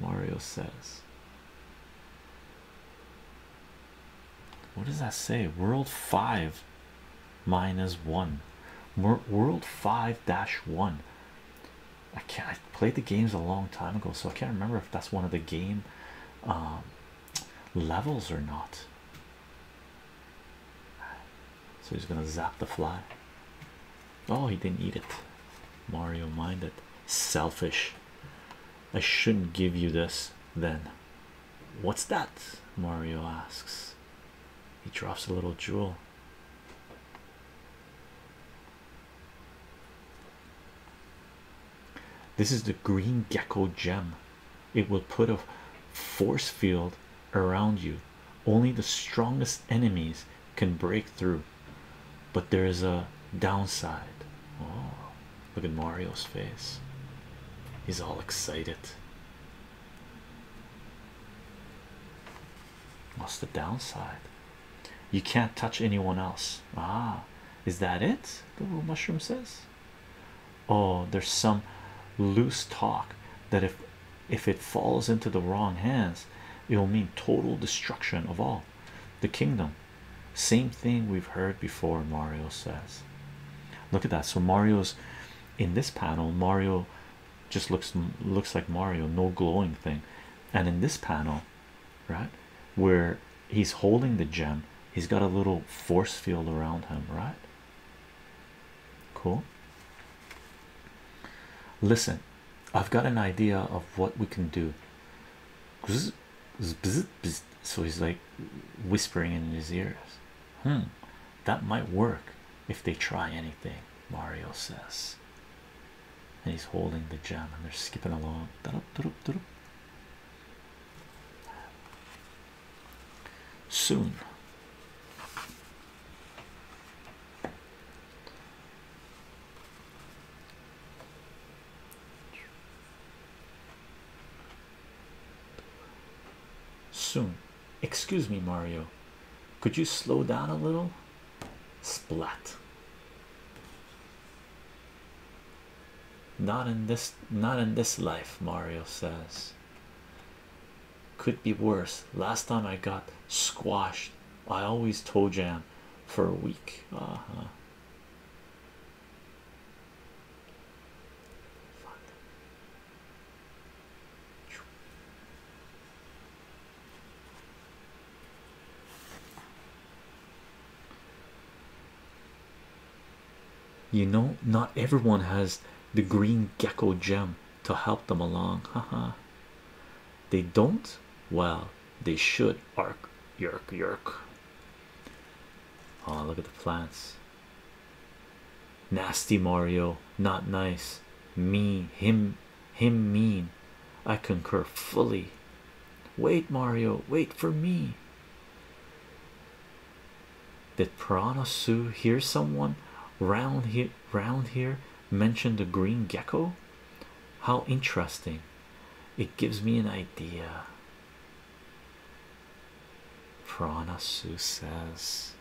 Mario says. What does that say? World 5 minus 1. World 5 dash 1. I can't. I played the games a long time ago, so I can't remember if that's one of the game um, levels or not. So he's gonna zap the fly. Oh, he didn't eat it. Mario minded. Selfish. I shouldn't give you this then. What's that? Mario asks. He drops a little jewel. This is the green gecko gem. It will put a force field around you. Only the strongest enemies can break through, but there is a downside. Oh, look at Mario's face, he's all excited. What's the downside? You can't touch anyone else. Ah, is that it? The little mushroom says. Oh, there's some loose talk that if if it falls into the wrong hands, it will mean total destruction of all the kingdom. Same thing we've heard before, Mario says. Look at that. So Mario's in this panel, Mario just looks looks like Mario, no glowing thing. And in this panel, right, where he's holding the gem, he's got a little force field around him, right? Cool. Listen, I've got an idea of what we can do. So he's like whispering in his ears. Hmm, that might work if they try anything, Mario says. And he's holding the gem and they're skipping along. Soon. Soon. Excuse me, Mario. Could you slow down a little? Splat. Not in this not in this life, Mario says. Could be worse. Last time I got squashed, I always toe jam for a week. Uh-huh. You know, not everyone has the green gecko gem to help them along. Haha. they don't? Well, they should. Ark, yerk, yerk. Oh, look at the plants. Nasty Mario, not nice. Me, him, him mean. I concur fully. Wait, Mario, wait for me. Did Piranha Sue hear someone round here round here mention the green gecko? How interesting! It gives me an idea. Piranha Sue says.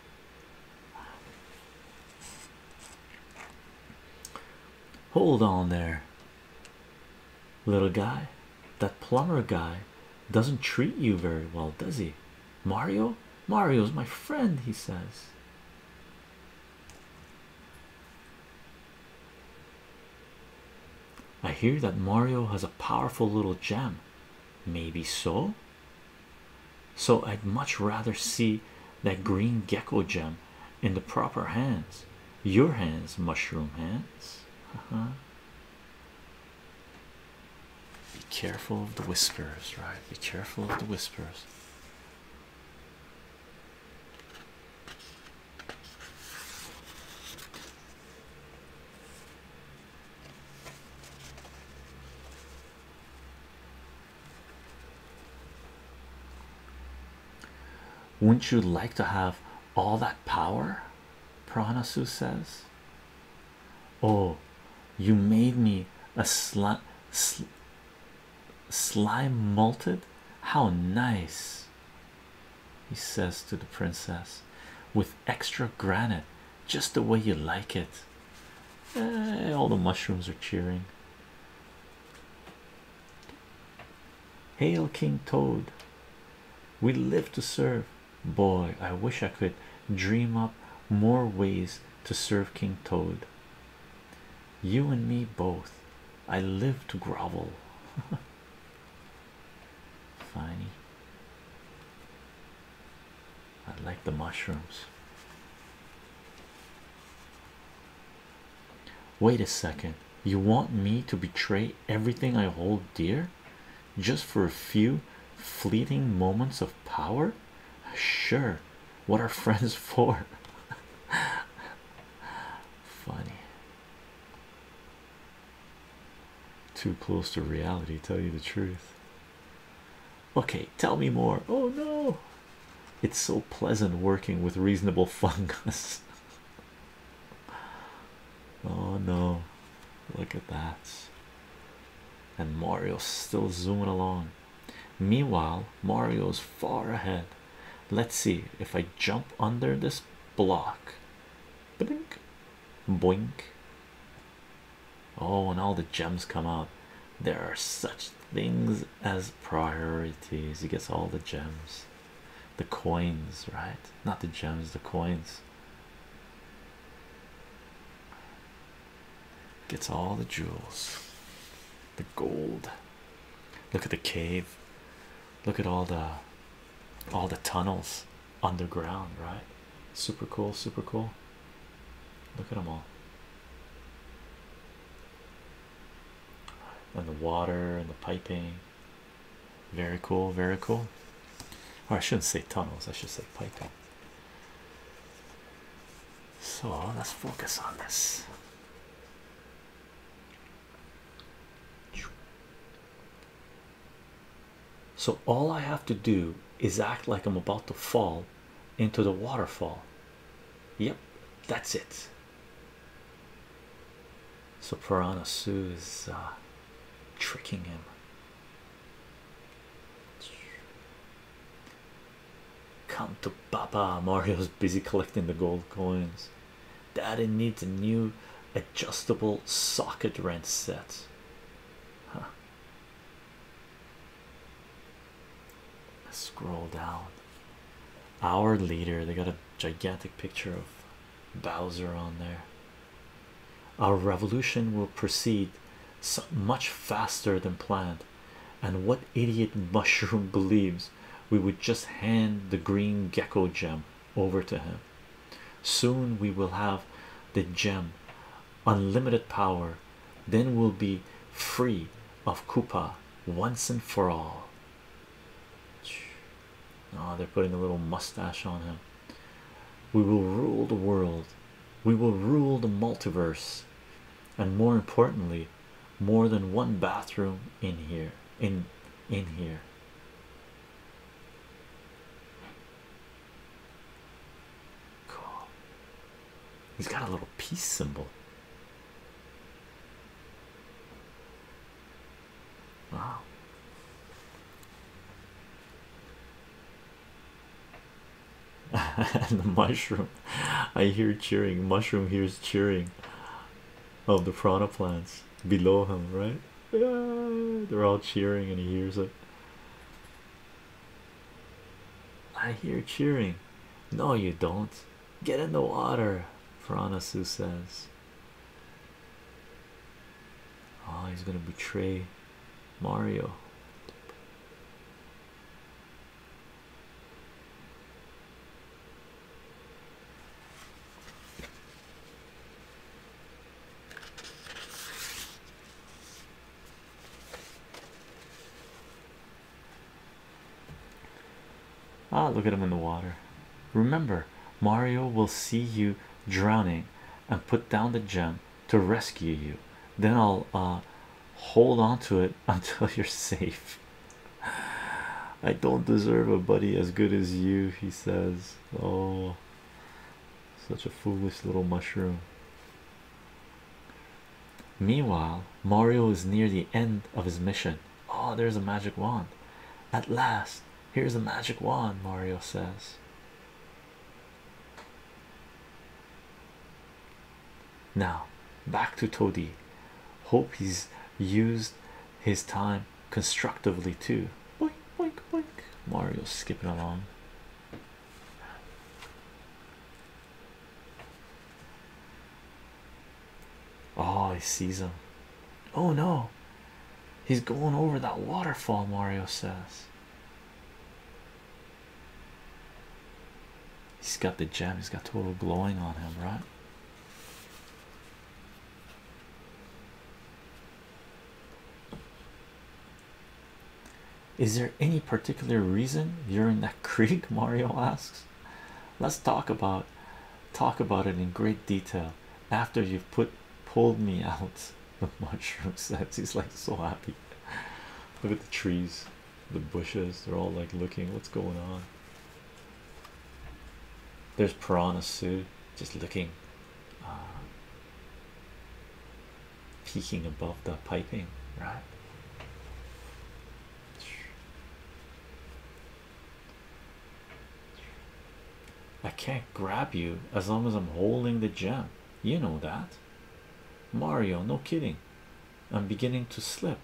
Hold on there, little guy. That plumber guy doesn't treat you very well, does he? Mario? Mario's my friend, he says. I hear that Mario has a powerful little gem. Maybe so. So I'd much rather see that green gecko gem in the proper hands. Your hands, mushroom hands. Uh-huh. Be careful of the whispers, right? Be careful of the whispers. Wouldn't you like to have all that power? Piranha Sue says. Oh, you made me a slime, sl slime malted. How nice, he says to the princess, with extra granite, just the way you like it. Eh, all the mushrooms are cheering. Hail King Toad, we live to serve. Boy, I wish I could dream up more ways to serve King Toad. You and me both. I live to grovel. Funny. I like the mushrooms. Wait a second. You want me to betray everything I hold dear just for a few fleeting moments of power? Sure. What are friends for? Funny. Too close to reality, tell you the truth. Okay, tell me more. Oh no, it's so pleasant working with reasonable fungus. oh no, look at that. And Mario's still zooming along. Meanwhile, Mario's far ahead. Let's see if I jump under this block. Blink, boink. Oh, and all the gems come out. There are such things as priorities. He gets all the gems, the coins, right? Not the gems, the coins. Gets all the jewels, the gold. Look at the cave. Look at all the all the tunnels underground, right? Super cool, super cool. Look at them all. And the water and the piping. Very cool, very cool. Or I shouldn't say tunnels, I should say piping. So let's focus on this. So all I have to do is act like I'm about to fall into the waterfall. Yep, that's it. So Piranha Sue is uh, tricking him. Come to Papa. Mario's busy collecting the gold coins. Daddy needs a new adjustable socket wrench set. Huh. Let's scroll down. Our leader, they got a gigantic picture of Bowser on there. Our revolution will proceed so much faster than planned. And what idiot mushroom believes we would just hand the green gecko gem over to him? Soon we will have the gem, unlimited power, then we'll be free of Koopa once and for all. Oh, they're putting a little mustache on him. We will rule the world, we will rule the multiverse, and more importantly, more than one bathroom in here. In in here. Cool. He's got a little peace symbol. Wow. and the mushroom, I hear cheering. Mushroom hears cheering of the piranha plants below him, right? Yeah, they're all cheering, and he hears it. I hear cheering. No, you don't. Get in the water, Piranha Sue says. Oh, he's gonna betray Mario. Ah, look at him in the water. Remember, Mario will see you drowning and put down the gem to rescue you. Then I'll uh, hold on to it until you're safe. I don't deserve a buddy as good as you, he says. Oh, such a foolish little mushroom. Meanwhile, Mario is near the end of his mission. Oh, there's a magic wand. At last, here's a magic wand, Mario says. Now, back to Toadie. Hope he's used his time constructively too. Boink, boink, boink. Mario's skipping along. Oh, he sees him. Oh no, he's going over that waterfall. Mario says he's got the gem, he's got total glowing on him, right? Is there any particular reason you're in that creek? Mario asks. Let's talk about talk about it in great detail after you've put pulled me out. The mushroom says he's like so happy. Look at the trees, the bushes, they're all like looking what's going on. There's Piranha Sue just looking, uh, peeking above the piping, right? I can't grab you as long as I'm holding the gem. You know that. Mario, no kidding. I'm beginning to slip.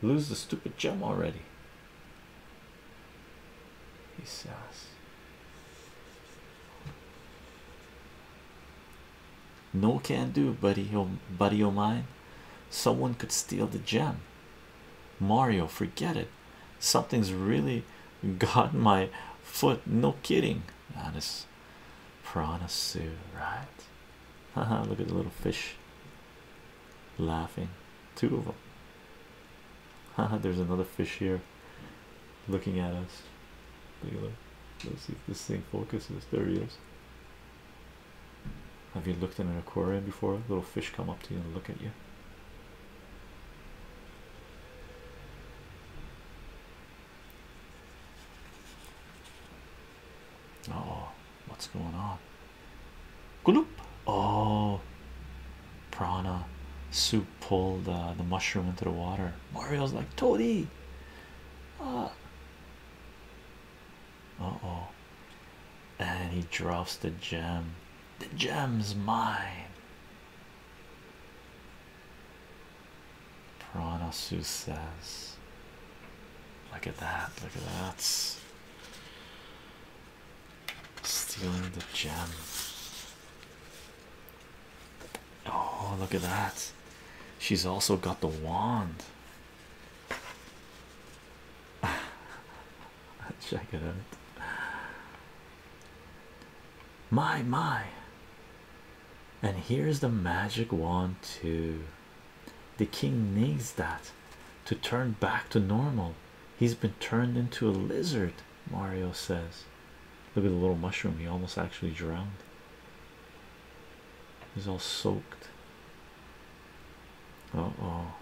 Lose the stupid gem already. He says. No can do, buddy, oh, buddy of mine. Someone could steal the gem. Mario, forget it. Something's really got my foot. No kidding. That is piranha Sue, right? Haha, look at the little fish laughing. Two of them. Haha, there's another fish here looking at us. Look at. Let's see if this thing focuses. There he is. Have you looked in an aquarium before? Little fish come up to you and look at you. Oh, what's going on? Gloop. Oh, Piranha Sue pulled uh, the mushroom into the water. Mario's like, Toadie. Ah. Uh oh. And he drops the gem. The gem's mine. Piranha Sue says, Look at that, look at that. Stealing the gem. Oh, look at that. She's also got the wand. Check it out. My, my. And here's the magic wand, too. The king needs that to turn back to normal. He's been turned into a lizard, Mario says. Look at the little mushroom, he almost actually drowned. He's all soaked. Uh oh.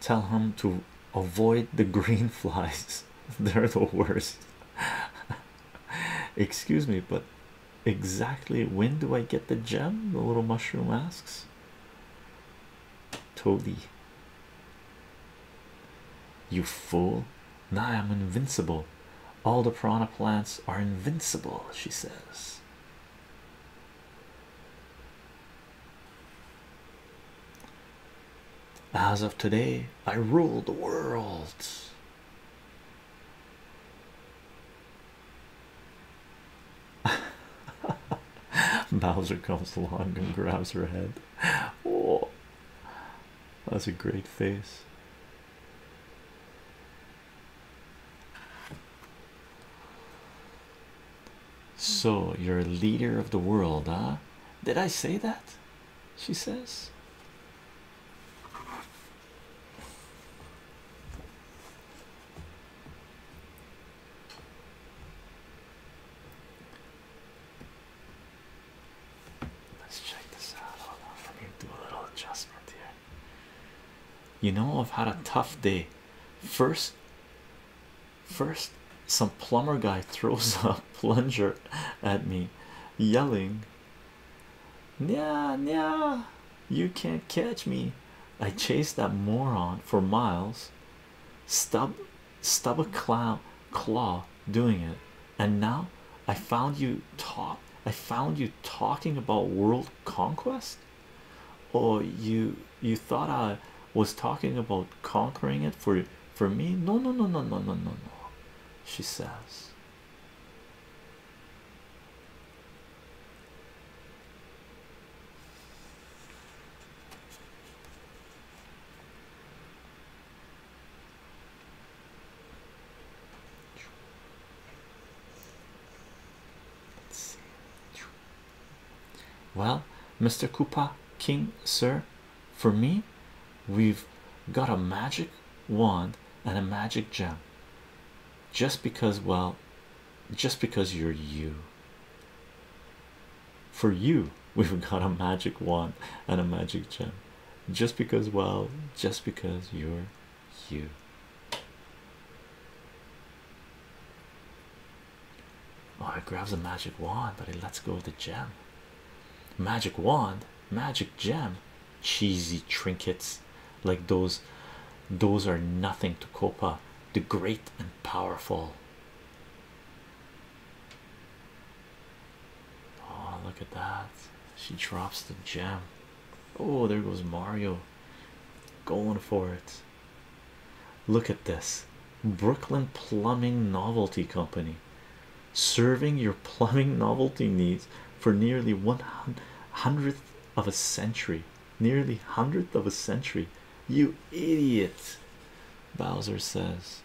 Tell him to avoid the green flies, they're the worst. Excuse me, but exactly when do I get the gem? The little mushroom asks. Toady. You fool. Now I'm invincible. All the piranha plants are invincible, she says. As of today, I rule the world. Bowser comes along and grabs her head. Oh, that's a great face. So you're a leader of the world, huh? Did I say that? She says. Let's check this out. Hold on, let me do a little adjustment here. You know, I've had a tough day. First, first, some plumber guy throws a plunger at me, yelling, "Yeah, yeah, you can't catch me." I chased that moron for miles, stub, stub a clown claw doing it, and now I found you talk. I found you talking about world conquest. Or you you thought I was talking about conquering it for for me? No, no, no, no, no, no, no, no. She says. Well, Mr. Koopa, King, sir, for me, we've got a magic wand and a magic gem. Just because, well, just because you're you. For you, we've got a magic wand and a magic gem. Just because, well, just because you're you. Oh, he grabs a magic wand, but he lets go of the gem. Magic wand, magic gem, cheesy trinkets like those. Those are nothing to Koopa, the great and powerful. Oh, look at that! She drops the gem. Oh, there goes Mario going for it. Look at this Brooklyn Plumbing Novelty Company serving your plumbing novelty needs for nearly one hundredth of a century. Nearly hundredth of a century, you idiot. Bowser says,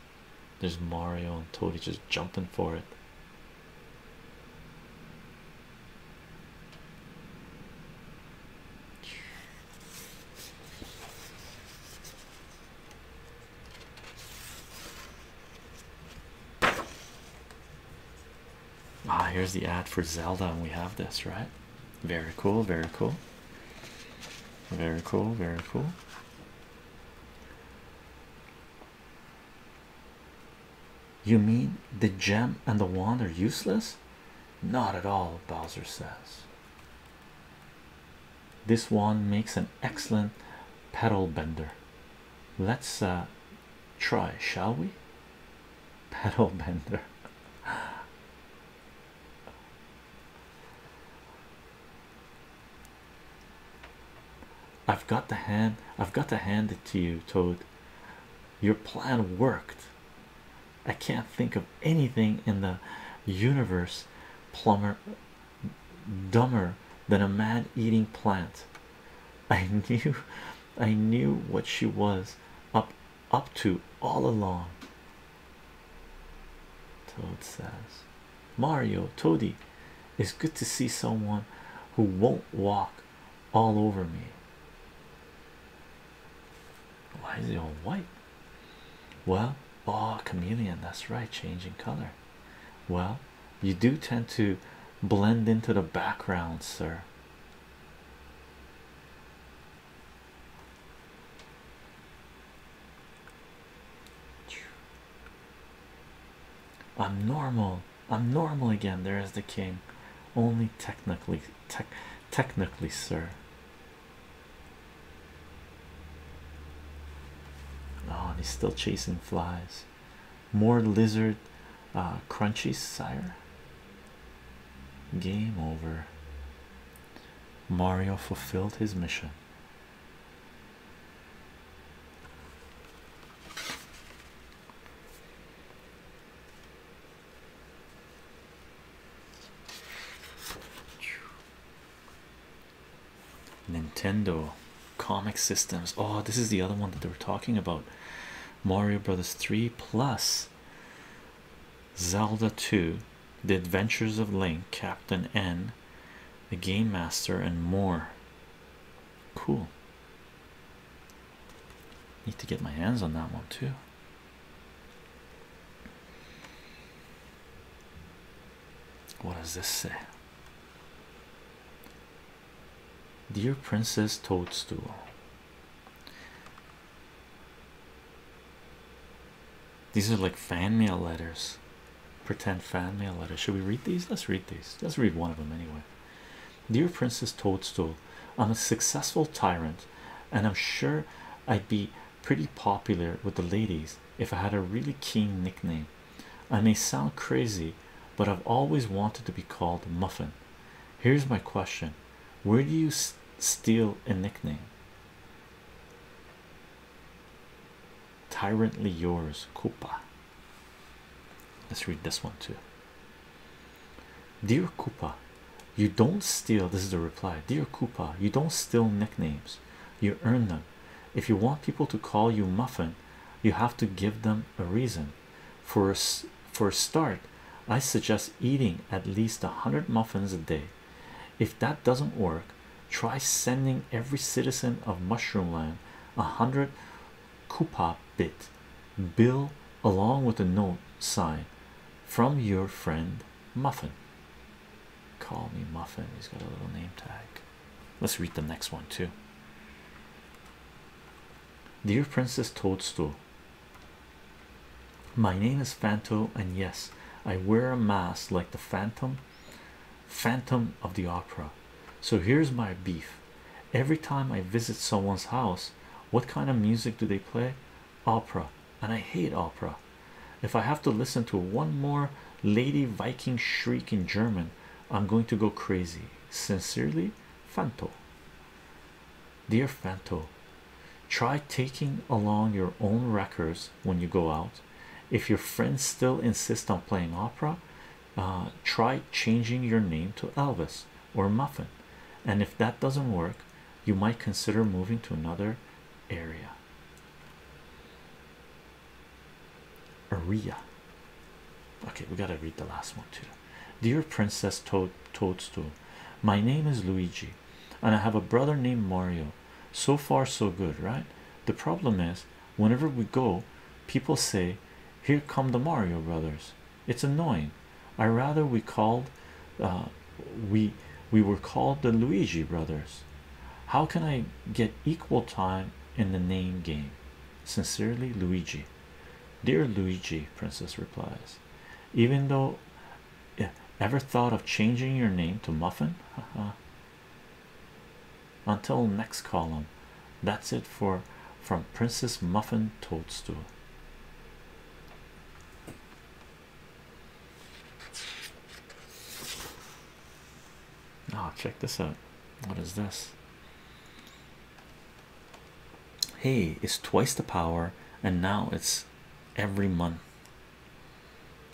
There's Mario and Toady just jumping for it. Ah, here's the ad for Zelda, and we have this, right? Very cool, very cool, very cool, very cool. You mean the gem and the wand are useless? Not at all, Bowser says. This wand makes an excellent pedal bender. Let's uh, try, shall we? Pedal bender. I've got to hand I've got to hand it to you, Toad. Your plan worked. I can't think of anything in the universe plumber dumber than a man-eating plant. I knew I knew what she was up up to all along. Toad says Mario Toady it's good to see someone who won't walk all over me. Why is he all white? Well, oh, chameleon, that's right, changing color. Well, you do tend to blend into the background, sir. I'm normal. I'm normal again. There is the king. Only technically, tech, technically, sir. Oh, still chasing flies. More lizard uh, crunchy sire. Game over. Mario fulfilled his mission. Nintendo comic systems. Oh, this is the other one that they were talking about. Mario Brothers 3 plus Zelda 2, The Adventures of Link, Captain N, The Game Master, and more. Cool. Need to get my hands on that one too. What does this say? Dear Princess Toadstool, these are like fan mail letters, pretend fan mail letters. Should we read these? Let's read these. Let's read one of them anyway. Dear Princess Toadstool, I'm a successful tyrant, and I'm sure I'd be pretty popular with the ladies if I had a really keen nickname. I may sound crazy, but I've always wanted to be called Muffin. Here's my question Where do you steal a nickname? Tyrantly yours, Koopa. Let's read this one too. Dear Koopa, you don't steal. This is the reply. Dear Koopa, you don't steal nicknames, you earn them. If you want people to call you Muffin, you have to give them a reason. For a, for a start, I suggest eating at least a hundred muffins a day. If that doesn't work, try sending every citizen of Mushroomland a hundred Koopa bit bill along with a note sign from your friend Muffin. Call me Muffin. He's got a little name tag. Let's read the next one too. Dear Princess Toadstool, my name is Phantom, and yes, I wear a mask like the Phantom, Phantom of the Opera. So here's my beef. Every time I visit someone's house, what kind of music do they play? Opera, and I hate opera. If I have to listen to one more Lady Viking shriek in German, I'm going to go crazy. Sincerely, Phanto. Dear Phanto, try taking along your own records when you go out. If your friends still insist on playing opera, uh, try changing your name to Elvis or Muffin. And if that doesn't work, you might consider moving to another area. Area. Okay, we gotta read the last one too. Dear Princess Toad Toadstool, my name is Luigi, and I have a brother named Mario. So far, so good, right? The problem is, whenever we go, people say, Here come the Mario brothers. It's annoying. I rather we called uh, we we were called the Luigi brothers. How can I get equal time in the name game? Sincerely, Luigi. Dear Luigi, Princess replies, even though yeah, ever thought of changing your name to Muffin? Until next column. That's it for from Princess Muffin Toadstool. Oh, check this out. What is this? Hey, it's twice the power, and now it's every month.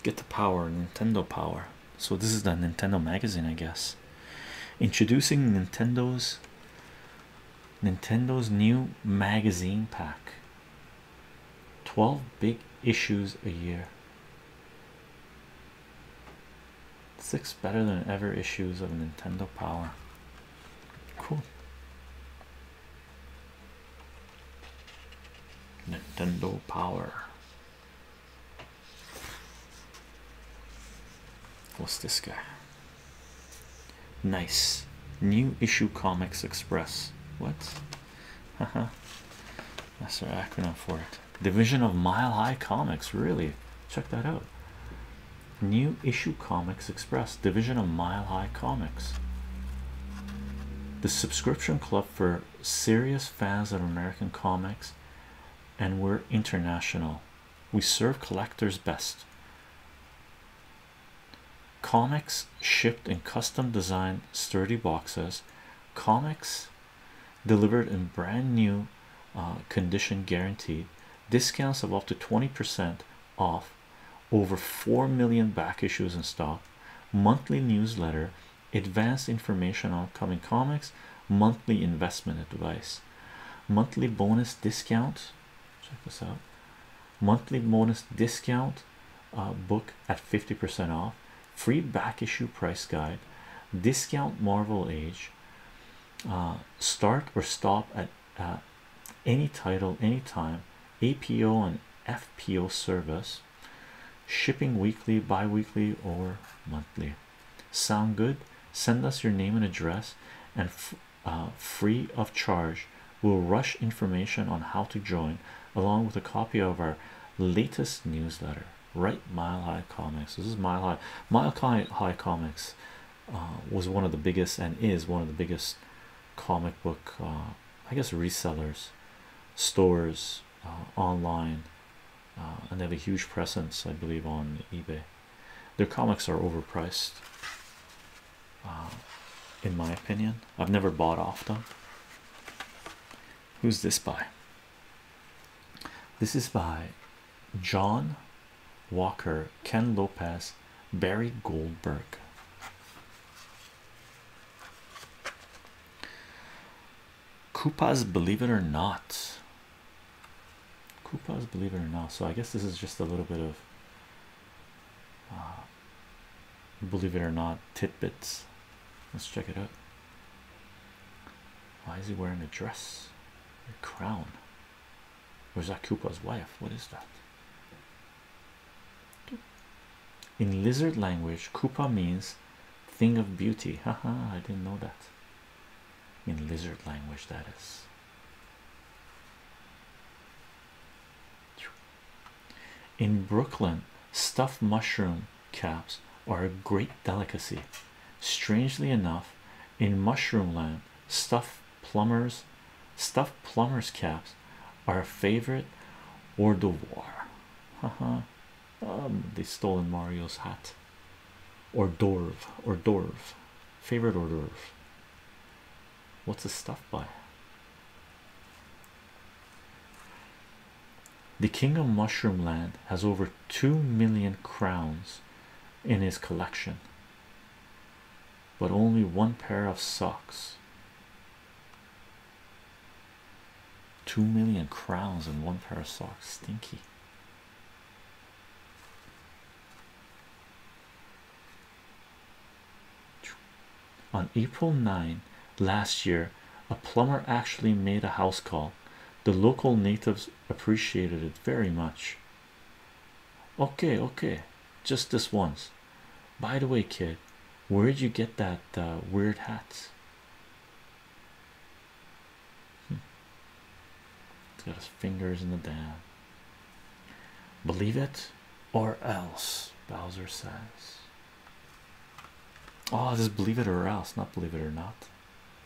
Get the power, Nintendo power. So, this is the Nintendo magazine, I guess. Introducing Nintendo's Nintendo's new magazine pack 12 big issues a year six better than ever issues of Nintendo Power cool Nintendo Power what's this guy? Nice. New issue comics express. What? Haha. That's our acronym for it. Division of mile high comics really. Check that out. New issue Comics Express, division of Mile High Comics. The subscription club for serious fans of American comics, and we're international. We serve collectors best. Comics shipped in custom designed sturdy boxes. Comics delivered in brand new uh, condition guaranteed. Discounts of up to 20% off. Over 4 million back issues in stock. Monthly newsletter. Advanced information on upcoming comics. Monthly investment advice. Monthly bonus discount. Check this out. Monthly bonus discount uh, book at 50% off free back issue price guide discount marvel age uh, start or stop at uh, any title anytime apo and fpo service shipping weekly bi-weekly or monthly. Sound good? Send us your name and address and uh, free of charge we'll rush information on how to join along with a copy of our latest newsletter right mile high comics. This is mile high mile high, high comics uh, was one of the biggest and is one of the biggest comic book uh, i guess resellers stores uh, online uh, and they have a huge presence i believe on ebay. Their comics are overpriced uh, in my opinion. I've never bought off them. Who's this by? This is by John Walker, Ken Lopez, Barry Goldberg. Koopa's Believe It or Not. Koopa's Believe It or Not. So I guess this is just a little bit of uh, Believe It or Not tidbits. Let's check it out. Why is he wearing a dress? A crown. Is that Koopa's wife? What is that? In lizard language, Koopa means thing of beauty. Haha, I didn't know that. In lizard language, that is. In Brooklyn, stuffed mushroom caps are a great delicacy. Strangely enough, in mushroom land, stuffed plumbers, stuffed plumbers caps are a favorite hors d'oeuvre. Haha, um, they stole in Mario's hat. Or d'oeuvre, or d'oeuvre, favorite hors d'oeuvre. What's the stuff by? The King of Mushroom Land has over 2 million crowns in his collection, but only one pair of socks. 2 million crowns and one pair of socks, stinky. On April 9 last year, a plumber actually made a house call. The local natives appreciated it very much. Okay, okay, just this once. By the way, kid, where'd you get that uh, weird hat? Hmm. He's got his fingers in the dam. Believe it or else, Bowser says. Oh, this is Believe It or Else, not Believe It or Not.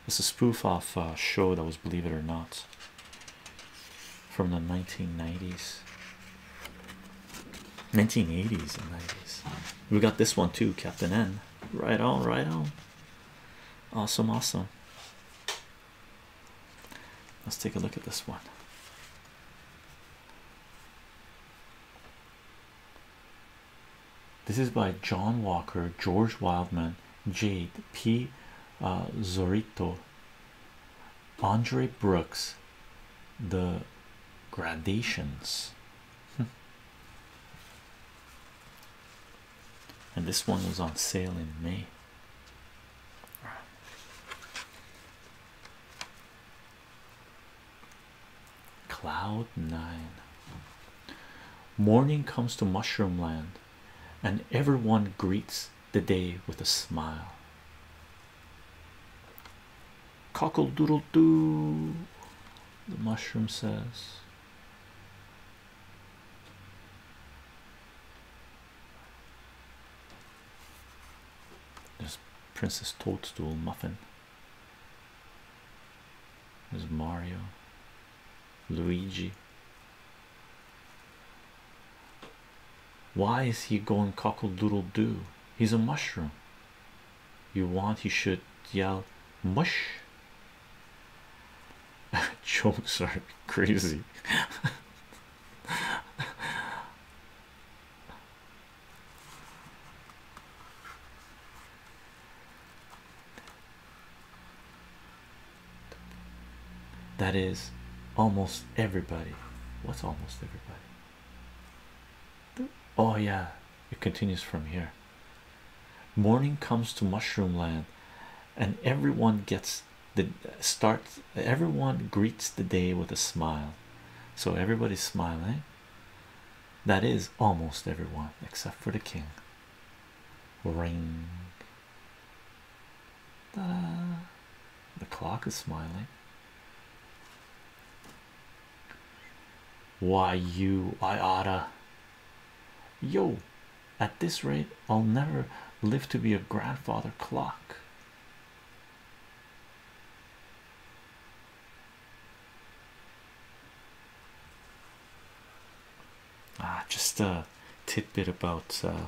It's a spoof off uh, show that was Believe It or Not from the 1990s, 1980s and 90s. We got this one too, Captain N. Right on, right on. Awesome, awesome. Let's take a look at this one. This is by John Walker, George Wildman, Jade, P. Uh, Zorito, Andre Brooks, The Gradations. and this one was on sale in May. Cloud nine. Morning comes to Mushroom Land, and everyone greets the day with a smile. Cockle doodle doo, the mushroom says. There's Princess Toadstool Muffin. There's Mario, Luigi. Why is he going cockle doodle doo? He's a mushroom. You want he should yell mush. Jokes are crazy. that is almost everybody. What's almost everybody? Oh, yeah, it continues from here. Morning comes to Mushroom Land, and everyone gets the start. Everyone greets the day with a smile, so everybody's smiling. That is almost everyone except for the king. Ring. The clock is smiling. Why, you, I oughta. Yo, at this rate, I'll never live to be a grandfather clock. Ah, just a tidbit about uh,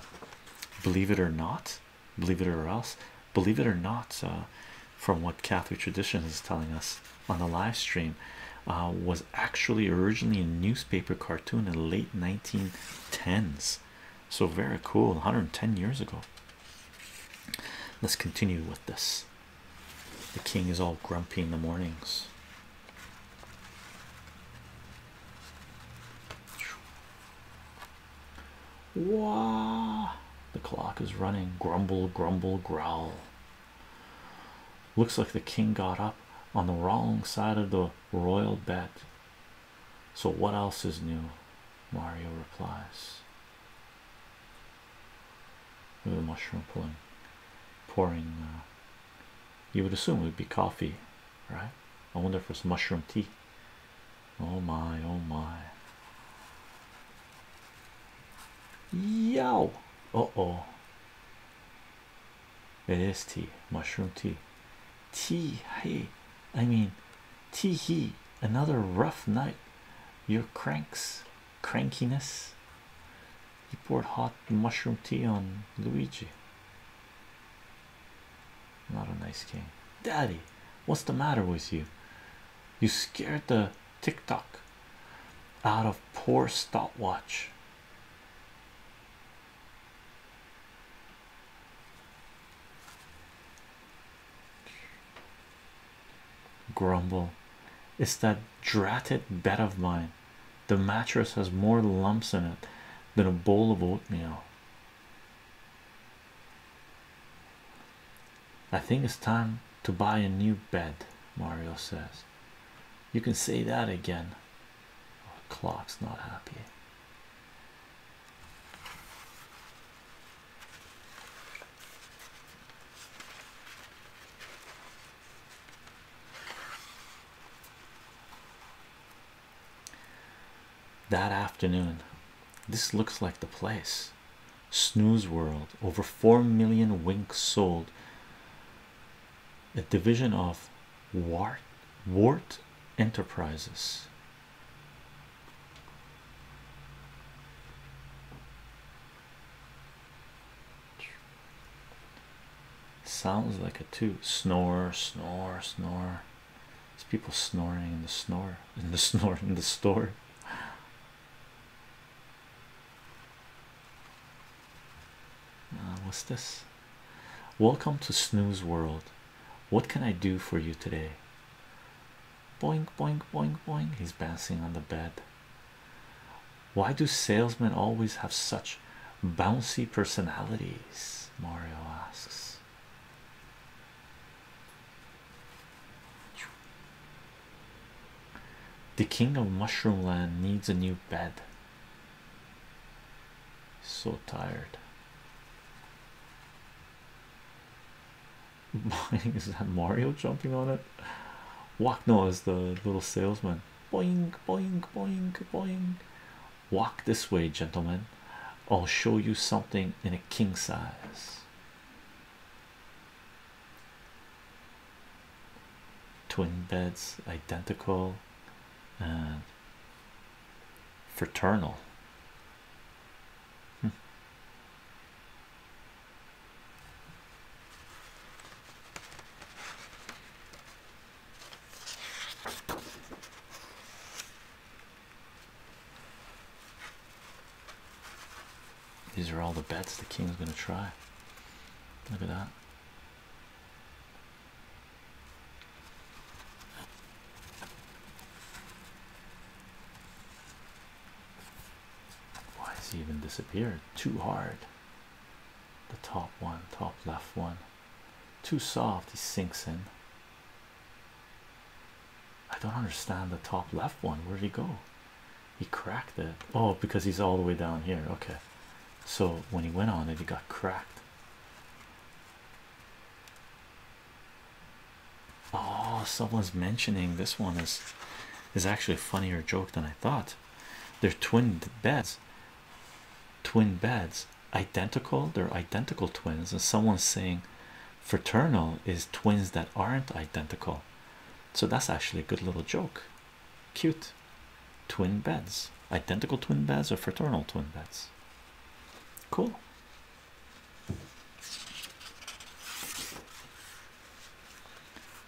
believe it or not, believe it or else, believe it or not, uh, from what Catholic tradition is telling us on the live stream, uh, was actually originally a newspaper cartoon in the late 1910s. So, very cool, 110 years ago. Let's continue with this. The king is all grumpy in the mornings. Wow, the clock is running. Grumble, grumble, growl. Looks like the king got up on the wrong side of the royal bed. So, what else is new? Mario replies. With a mushroom pulling, pouring. Uh, you would assume it would be coffee, right? I wonder if it's mushroom tea. Oh my, oh my. Yow! Uh oh. It is tea, mushroom tea. Tea, hey, I mean, tea, he, another rough night. Your cranks, crankiness. He poured hot mushroom tea on Luigi. Not a nice king. Daddy, what's the matter with you? You scared the tick tock out of poor stopwatch. Grumble, it's that dratted bed of mine. The mattress has more lumps in it than a bowl of oatmeal. I think it's time to buy a new bed, Mario says. You can say that again. Oh, clock's not happy. That afternoon, this looks like the place. Snooze World, over 4 million winks sold. A division of Wart, Wart Enterprises. Sounds like a toot. Snore, snore, snore. There's people snoring in the snore, in the snore, in the store. Uh, what's this? Welcome to Snooze World. What can I do for you today? Boing, boing, boing, boing. He's bouncing on the bed. Why do salesmen always have such bouncy personalities? Mario asks. The king of Mushroomland needs a new bed. So tired. is that Mario jumping on it? Wakno is the little salesman. Boing, boing, boing, boing. Walk this way, gentlemen. I'll show you something in a king size. Twin beds, identical and fraternal. Bets the king's gonna try. Look at that. Why has he even disappeared? Too hard. The top one, top left one. Too soft, he sinks in. I don't understand the top left one. Where'd he go? He cracked it. Oh, because he's all the way down here. Okay. So when he went on it, he got cracked. Oh, someone's mentioning this one is is actually a funnier joke than I thought. They're twin beds, twin beds, identical. They're identical twins, and someone's saying fraternal is twins that aren't identical. So that's actually a good little joke. Cute. Twin beds, identical twin beds, or fraternal twin beds. Cool.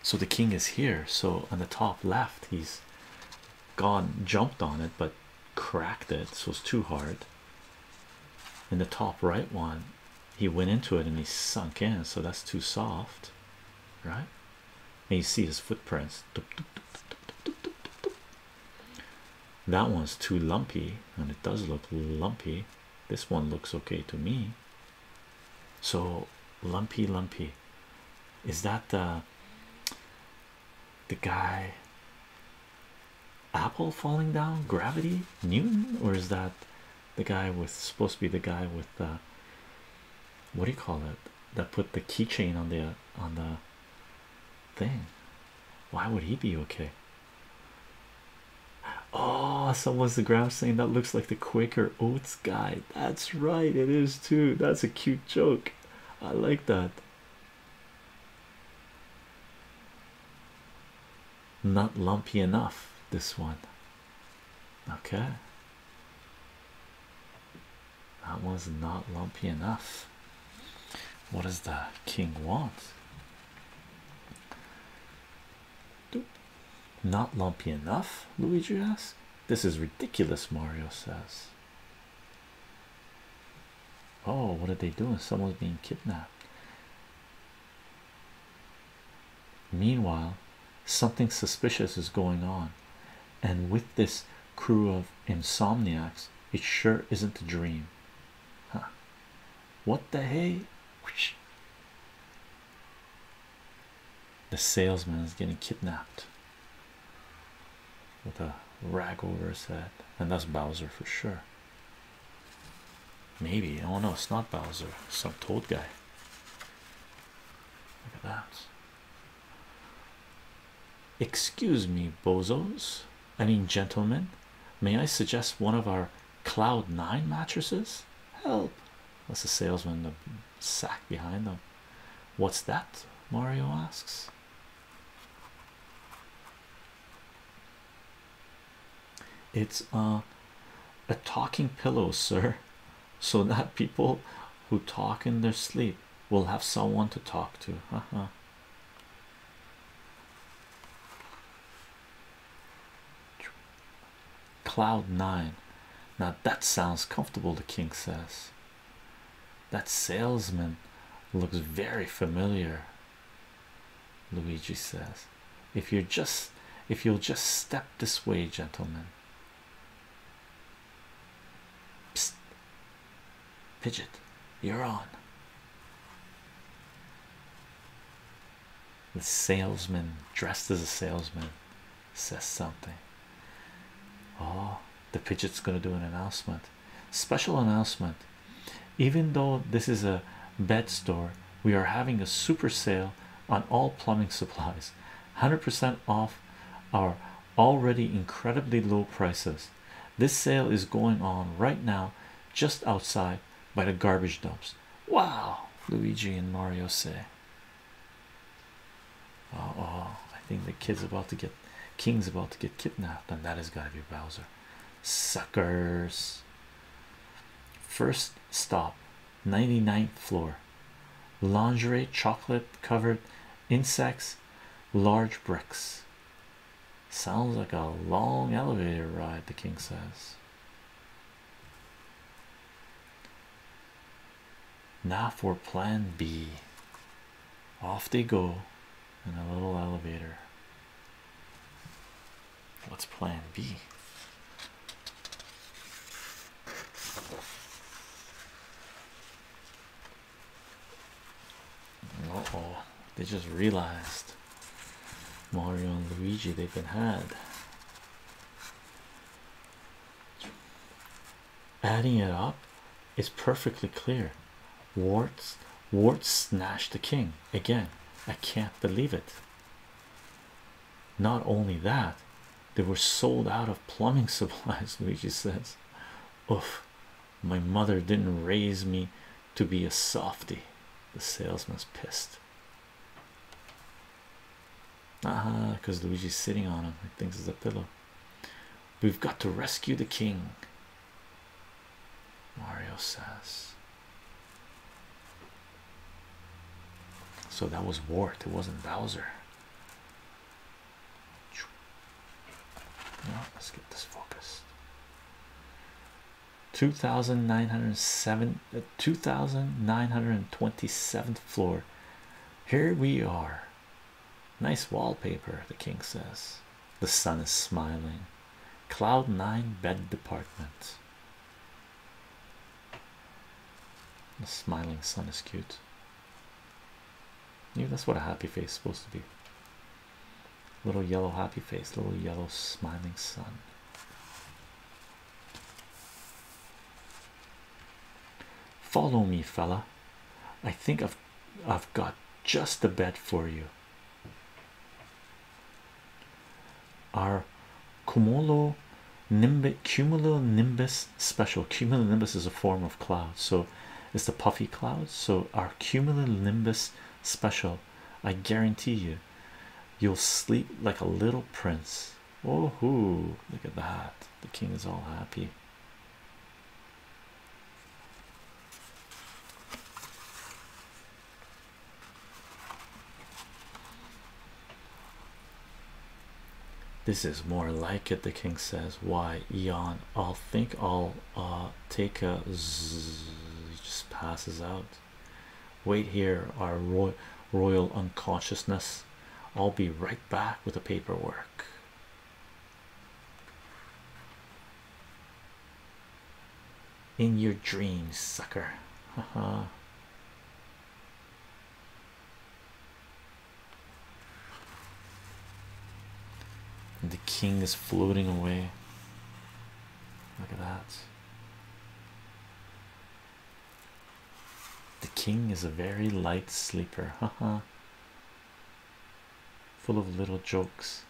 So the king is here. So on the top left, he's gone, jumped on it, but cracked it. So it's too hard. In the top right one, he went into it and he sunk in. So that's too soft, right? And you see his footprints. That one's too lumpy, and it does look lumpy. This one looks okay to me. So lumpy, lumpy. Is that the the guy? Apple falling down, gravity, Newton, or is that the guy with supposed to be the guy with the what do you call it? That put the keychain on the on the thing. Why would he be okay? Oh, someone's the graph saying that looks like the Quaker Oats guy. That's right, it is too. That's a cute joke. I like that. Not lumpy enough, this one. Okay, that one's not lumpy enough. What does the king want? Not lumpy enough, Luigi asks. This is ridiculous, Mario says. Oh, what are they doing? Someone's being kidnapped. Meanwhile, something suspicious is going on, and with this crew of insomniacs, it sure isn't a dream. Huh. What the hey? The salesman is getting kidnapped with a rag over his head, and that's Bowser for sure. Maybe, oh no, it's not Bowser, some toad guy. Look at that. Excuse me, bozos. I mean, gentlemen, may I suggest one of our Cloud Nine mattresses? Help! That's the salesman, the sack behind them. What's that? Mario asks. It's uh, a talking pillow, sir, so that people who talk in their sleep will have someone to talk to. Uh-huh. Cloud nine. Now that sounds comfortable, the king says. That salesman looks very familiar. Luigi says, if you're just if you'll just step this way, gentlemen. Pidgit, you're on. The salesman, dressed as a salesman, says something. Oh, the Pidgit's going to do an announcement. Special announcement. Even though this is a bed store, we are having a super sale on all plumbing supplies 100% off our already incredibly low prices. This sale is going on right now, just outside by the garbage dumps. Wow, Luigi and Mario say. Oh, oh I think the kid's about to get king's about to get kidnapped, and that has got to be Bowser. Suckers. First stop 99th floor. Lingerie, chocolate covered insects, large bricks. Sounds like a long elevator ride, the king says. Now for plan B. Off they go in a little elevator. What's plan B? Uh oh, they just realized Mario and Luigi they've been had. Adding it up is perfectly clear. Warts, Warts snatched the king again. I can't believe it. Not only that, they were sold out of plumbing supplies. Luigi says, "Oof, my mother didn't raise me to be a softy." The salesman's pissed. Ah, because Luigi's sitting on him. He thinks it's a pillow. We've got to rescue the king. Mario says. So that was Wart, it wasn't Bowser. Now let's get this focused. 2907 uh, 2927th floor. Here we are. Nice wallpaper, the king says. The sun is smiling. Cloud nine bed department. The smiling sun is cute. That's what a happy face is supposed to be. Little yellow happy face, little yellow smiling sun. Follow me, fella. I think I've I've got just the bed for you. Our cumulo nimbus cumulonimbus special cumulonimbus is a form of cloud, so it's the puffy cloud. So our cumulonimbus special, I guarantee you, you'll sleep like a little prince. Oh, look at that! The king is all happy. This is more like it, the king says. Why, Eon? I'll think I'll uh, take a zzz. He just passes out. Wait here, our roy royal unconsciousness. I'll be right back with the paperwork. In your dreams, sucker. Haha. the king is floating away. Look at that. King is a very light sleeper, haha. Full of little jokes.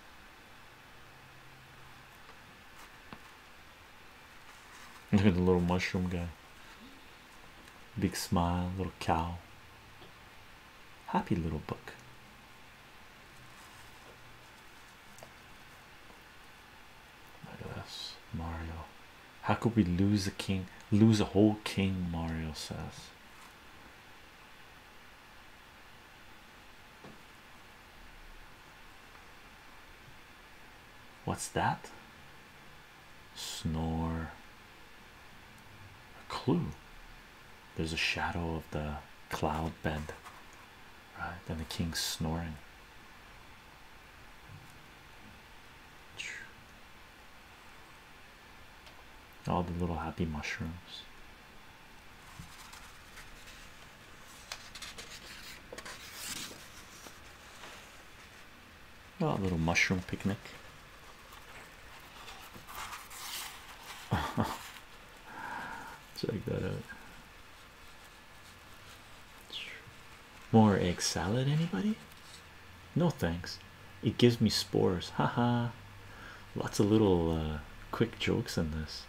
Look at the little mushroom guy. Big smile, little cow. Happy little book. Look at this, Mario. How could we lose a king? Lose a whole king, Mario says. What's that? Snore. A clue. There's a shadow of the cloud bed, right? And the king's snoring. All the little happy mushrooms. Oh, a little mushroom picnic. Check that out. More egg salad, anybody? No thanks. It gives me spores. Haha. Lots of little uh, quick jokes in this.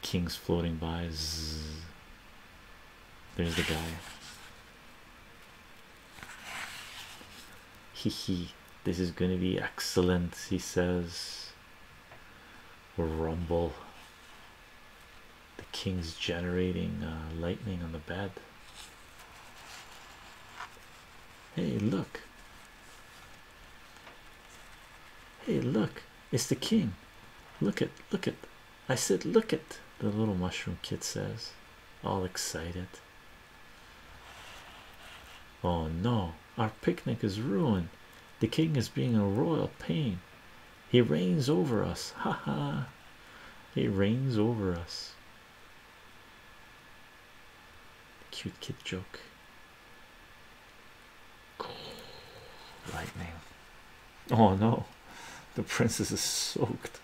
Kings floating by. There's the guy. Hee. this is to be excellent he says rumble the king's generating uh, lightning on the bed. Hey look. Hey look. It's the king. Look at look at i said look at the little mushroom kid says all excited. Oh no. Our picnic is ruined. The king is being a royal pain. He reigns over us. Ha ha. He reigns over us kid joke. Lightning. Oh no. The princess is soaked.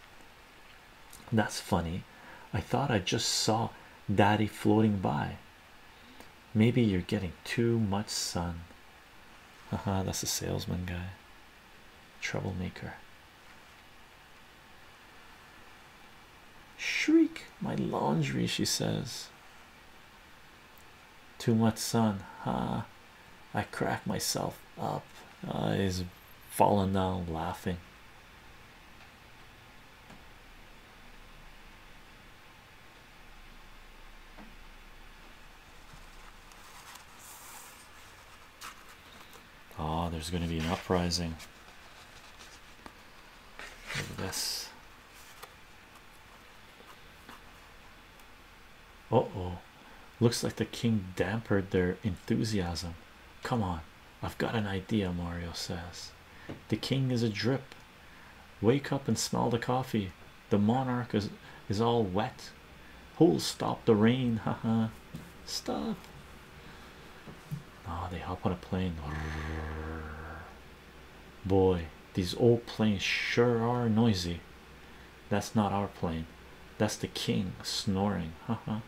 That's funny. I thought i just saw daddy floating by. Maybe you're getting too much sun. Haha that's a salesman guy. Troublemaker. Shriek my laundry she says too much sun. Huh i crack myself up. Uh, he's falling down laughing. Oh, there's going to be an uprising. Look at this. Uh oh, looks like the king dampened their enthusiasm. Come on, I've got an idea. Mario says, The king is a drip. Wake up and smell the coffee. The monarch is, is all wet. Who'll stop the rain? Haha, stop. Oh, ah, they hop on a plane. Boy, these old planes sure are noisy. That's not our plane. That's the king snoring. Haha.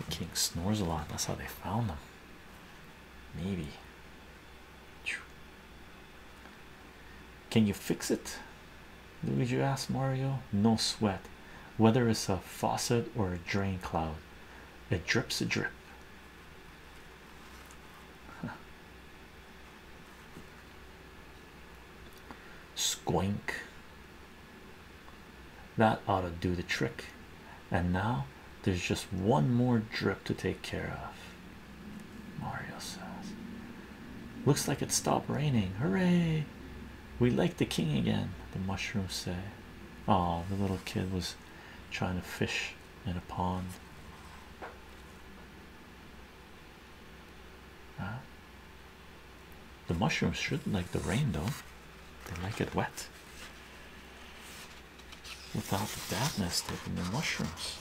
The king snores a lot. That's how they found them. Maybe. Can you fix it? Luigi asked Mario? No sweat. Whether it's a faucet or a drain cloud, it drips a drip. Squink. That ought to do the trick. And now there's just one more drip to take care of. Mario says, Looks like it stopped raining. Hooray! We like the king again, the mushrooms say. Oh, the little kid was trying to fish in a pond. The mushrooms shouldn't like the rain though, they like it wet without the dampness taking the mushrooms.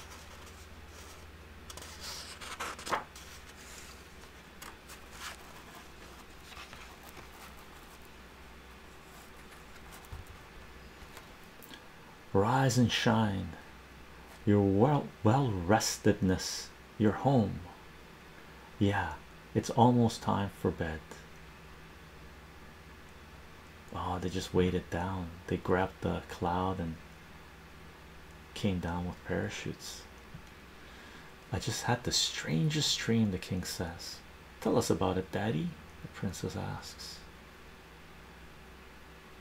Rise and shine, your well well restedness, your home. Yeah, it's almost time for bed. Oh, they just weighed it down. They grabbed the cloud and came down with parachutes. I just had the strangest dream, the king says. Tell us about it, daddy, the princess asks.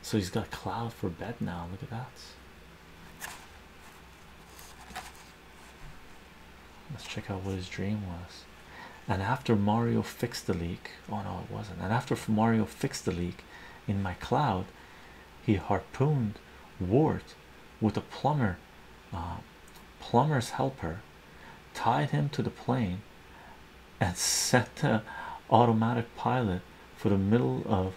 So he's got cloud for bed now. Look at that. Let's check out what his dream was. And after Mario fixed the leak, oh no, it wasn't. And after Mario fixed the leak in my cloud, he harpooned Wart with a plumber, uh, plumber's helper, tied him to the plane, and set the automatic pilot for the middle of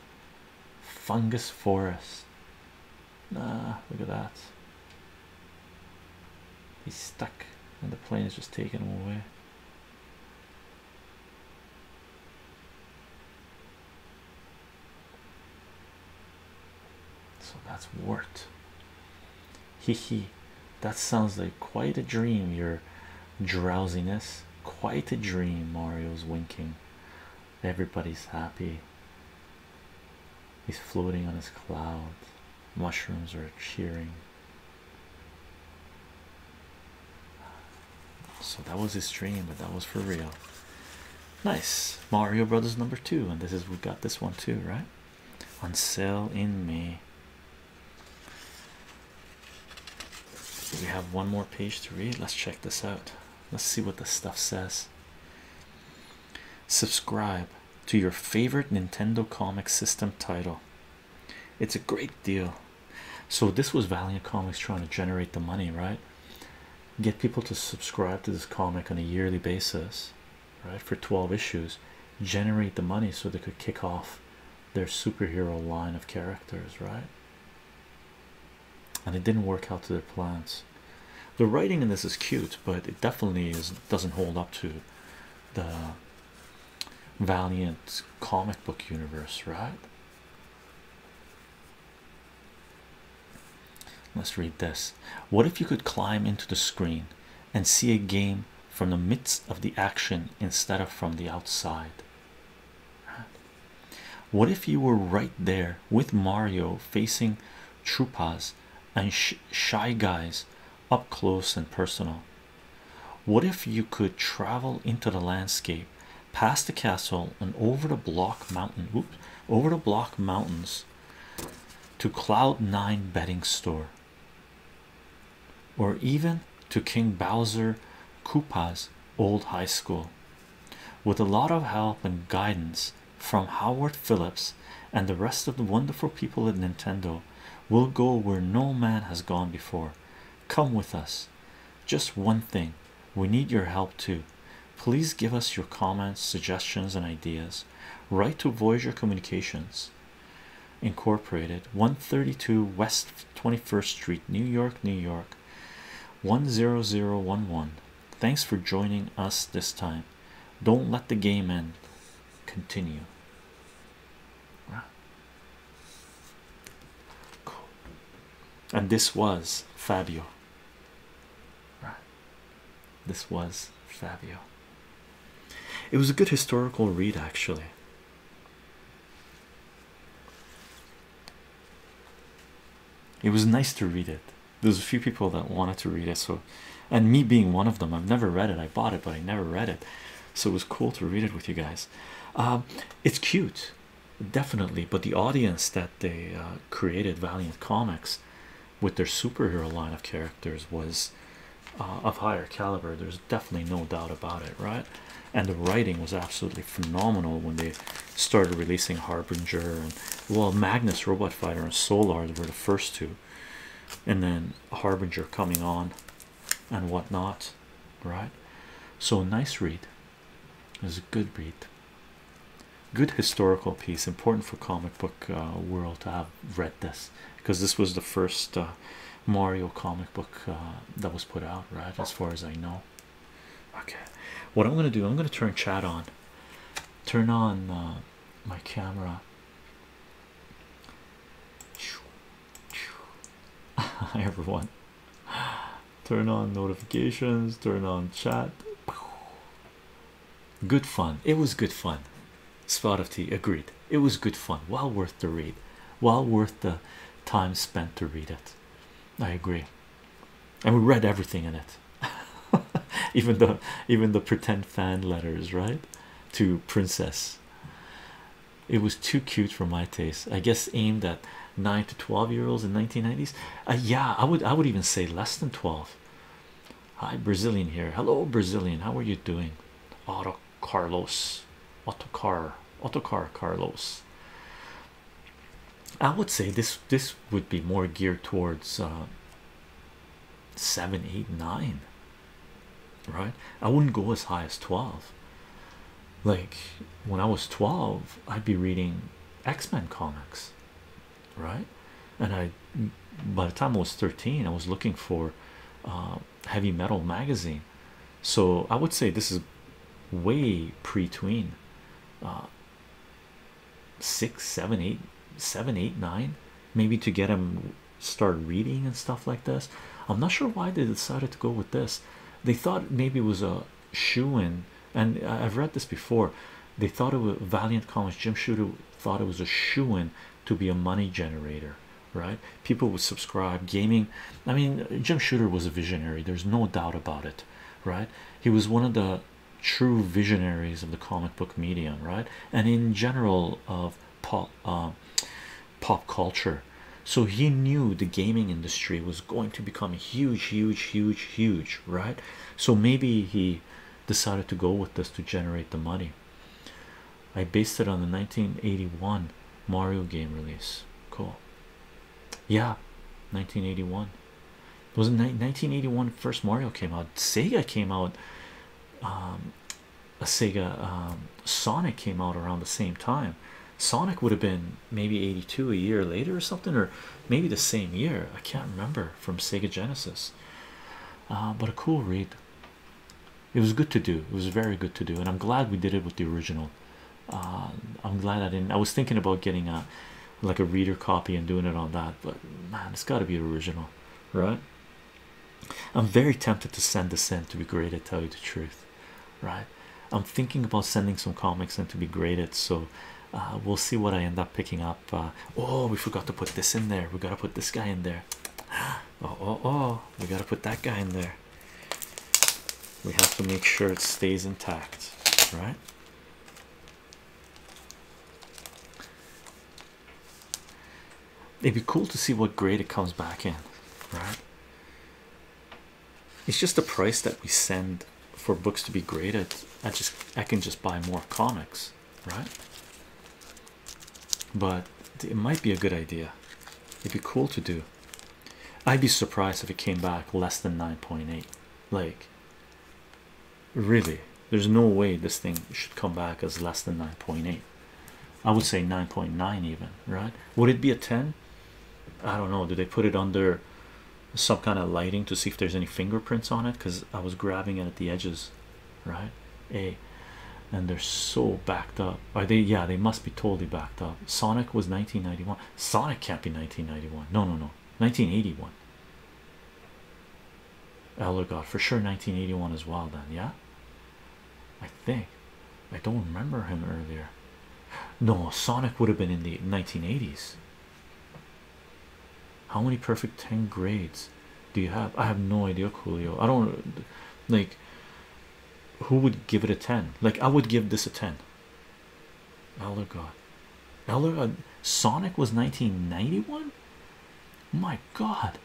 fungus forest. Ah, look at that. He's stuck, and the plane is just taking him away. So that's Wart. Hee hee. That sounds like quite a dream, your drowsiness. Quite a dream. Mario's winking. Everybody's happy. He's floating on his cloud. Mushrooms are cheering. So that was his dream, but that was for real. Nice. Mario Brothers number two, and this is we got this one too, right? on sale in May. We have one more page to read. Let's check this out. Let's see what the stuff says. Subscribe to your favorite Nintendo comic system title. It's a great deal. So, this was Valiant Comics trying to generate the money, right? Get people to subscribe to this comic on a yearly basis, right? For 12 issues, generate the money so they could kick off their superhero line of characters, right? And it didn't work out to their plans. The writing in this is cute, but it definitely is doesn't hold up to the Valiant comic book universe, right? Let's read this. What if you could climb into the screen and see a game from the midst of the action instead of from the outside? What if you were right there with Mario facing Troopas and Shy Guys up close and personal? What if you could travel into the landscape past the castle and over the block mountain? Oops, over the block mountains to cloud nine betting store or even to king bowser koopa's old high school. With a lot of help and guidance from howard phillips and the rest of the wonderful people at nintendo we'll go where no man has gone before. Come with us. Just one thing. We need your help too. Please give us your comments suggestions and ideas. Write to voyager communications incorporated 132 west 21st street new york new york 10011 thanks for joining us this time. Don't let the game end. Continue. And this was fabio. This was fabio. It was a good historical read actually. It was nice to read it there's a few people that wanted to read it so and me being one of them i've never read it i bought it but i never read it. So it was cool to read it with you guys. Um, it's cute definitely but the audience that they uh, created valiant comics with their superhero line of characters was uh, of higher caliber there's definitely no doubt about it right? And the writing was absolutely phenomenal when they started releasing harbinger and well magnus robot fighter and solar were the first two and then harbinger coming on and whatnot right? So nice read. It was a good read. Good historical piece important for comic book uh, world to have read this because this was the first uh, mario comic book uh, that was put out right as far as i know. Okay. What i'm going to do i'm going to turn chat on. Turn on uh, my camera hi everyone. Turn on notifications turn on chat. Good fun. It was good fun. Spot of tea agreed. It was good fun. Well worth the read. Well worth the time spent to read it. I agree. And we read everything in it. Even the even the pretend fan letters right? To princess. It was too cute for my taste. I guess aimed at 9 to 12 year olds in 1990s uh, yeah i would i would even say less than 12 hi brazilian here. Hello brazilian. How are you doing? Auto carlos. Autocar autocar carlos. I would say this this would be more geared towards uh, seven eight nine right? I wouldn't go as high as 12 like when i was 12 i'd be reading x-men comics right? And i by the time i was 13 i was looking for uh, heavy metal magazine. So i would say this is way pre-tween uh, six seven eight seven eight nine maybe to get him start reading and stuff like this. I'm not sure why they decided to go with this. They thought maybe it was a shoe-in and i've read this before. They thought it was valiant comics jim shooter thought it was a shoe-in to be a money generator right? People would subscribe gaming i mean jim shooter was a visionary there's no doubt about it right? He was one of the true visionaries of the comic book medium right? And in general of Paul uh, pop culture. So he knew the gaming industry was going to become huge huge huge huge right? So maybe he decided to go with this to generate the money. I based it on the 1981 Mario game release. Cool. Yeah 1981 was it 1981 first Mario came out. Sega came out um, a Sega um, Sonic came out around the same time. Sonic would have been maybe 82 a year later or something or maybe the same year. I can't remember from Sega Genesis. Uh, but a cool read. It was good to do. It was very good to do and I'm glad we did it with the original uh, I'm glad I didn't I was thinking about getting a like a reader copy and doing it on that but man it's got to be original right? I'm very tempted to send this in to be graded tell you the truth right? I'm thinking about sending some comics in to be graded so uh, we'll see what I end up picking up uh, oh we forgot to put this in there we gotta put this guy in there. Oh oh oh we gotta put that guy in there. We have to make sure it stays intact right it'd be cool to see what grade it comes back in right? It's just the price that we send for books to be graded. I just i can just buy more comics right? But it might be a good idea. It'd be cool to do. I'd be surprised if it came back less than 9.8 like really there's no way this thing should come back as less than 9.8 I would say 9.9 even right? Would it be a 10 I don't know do they put it under some kind of lighting to see if there's any fingerprints on it? Because I was grabbing it at the edges right? A and they're so backed up. Are they? Yeah they must be totally backed up. Sonic was 1991 Sonic can't be 1991 no no no. 1981 Elder God for sure 1981 as well then yeah? I think. I don't remember him earlier. No Sonic would have been in the 1980s how many perfect 10 grades do you have? I have no idea Coolio I don't like who would give it a 10 like I would give this a 10 Elder God. Elder God Sonic was 1991 my god.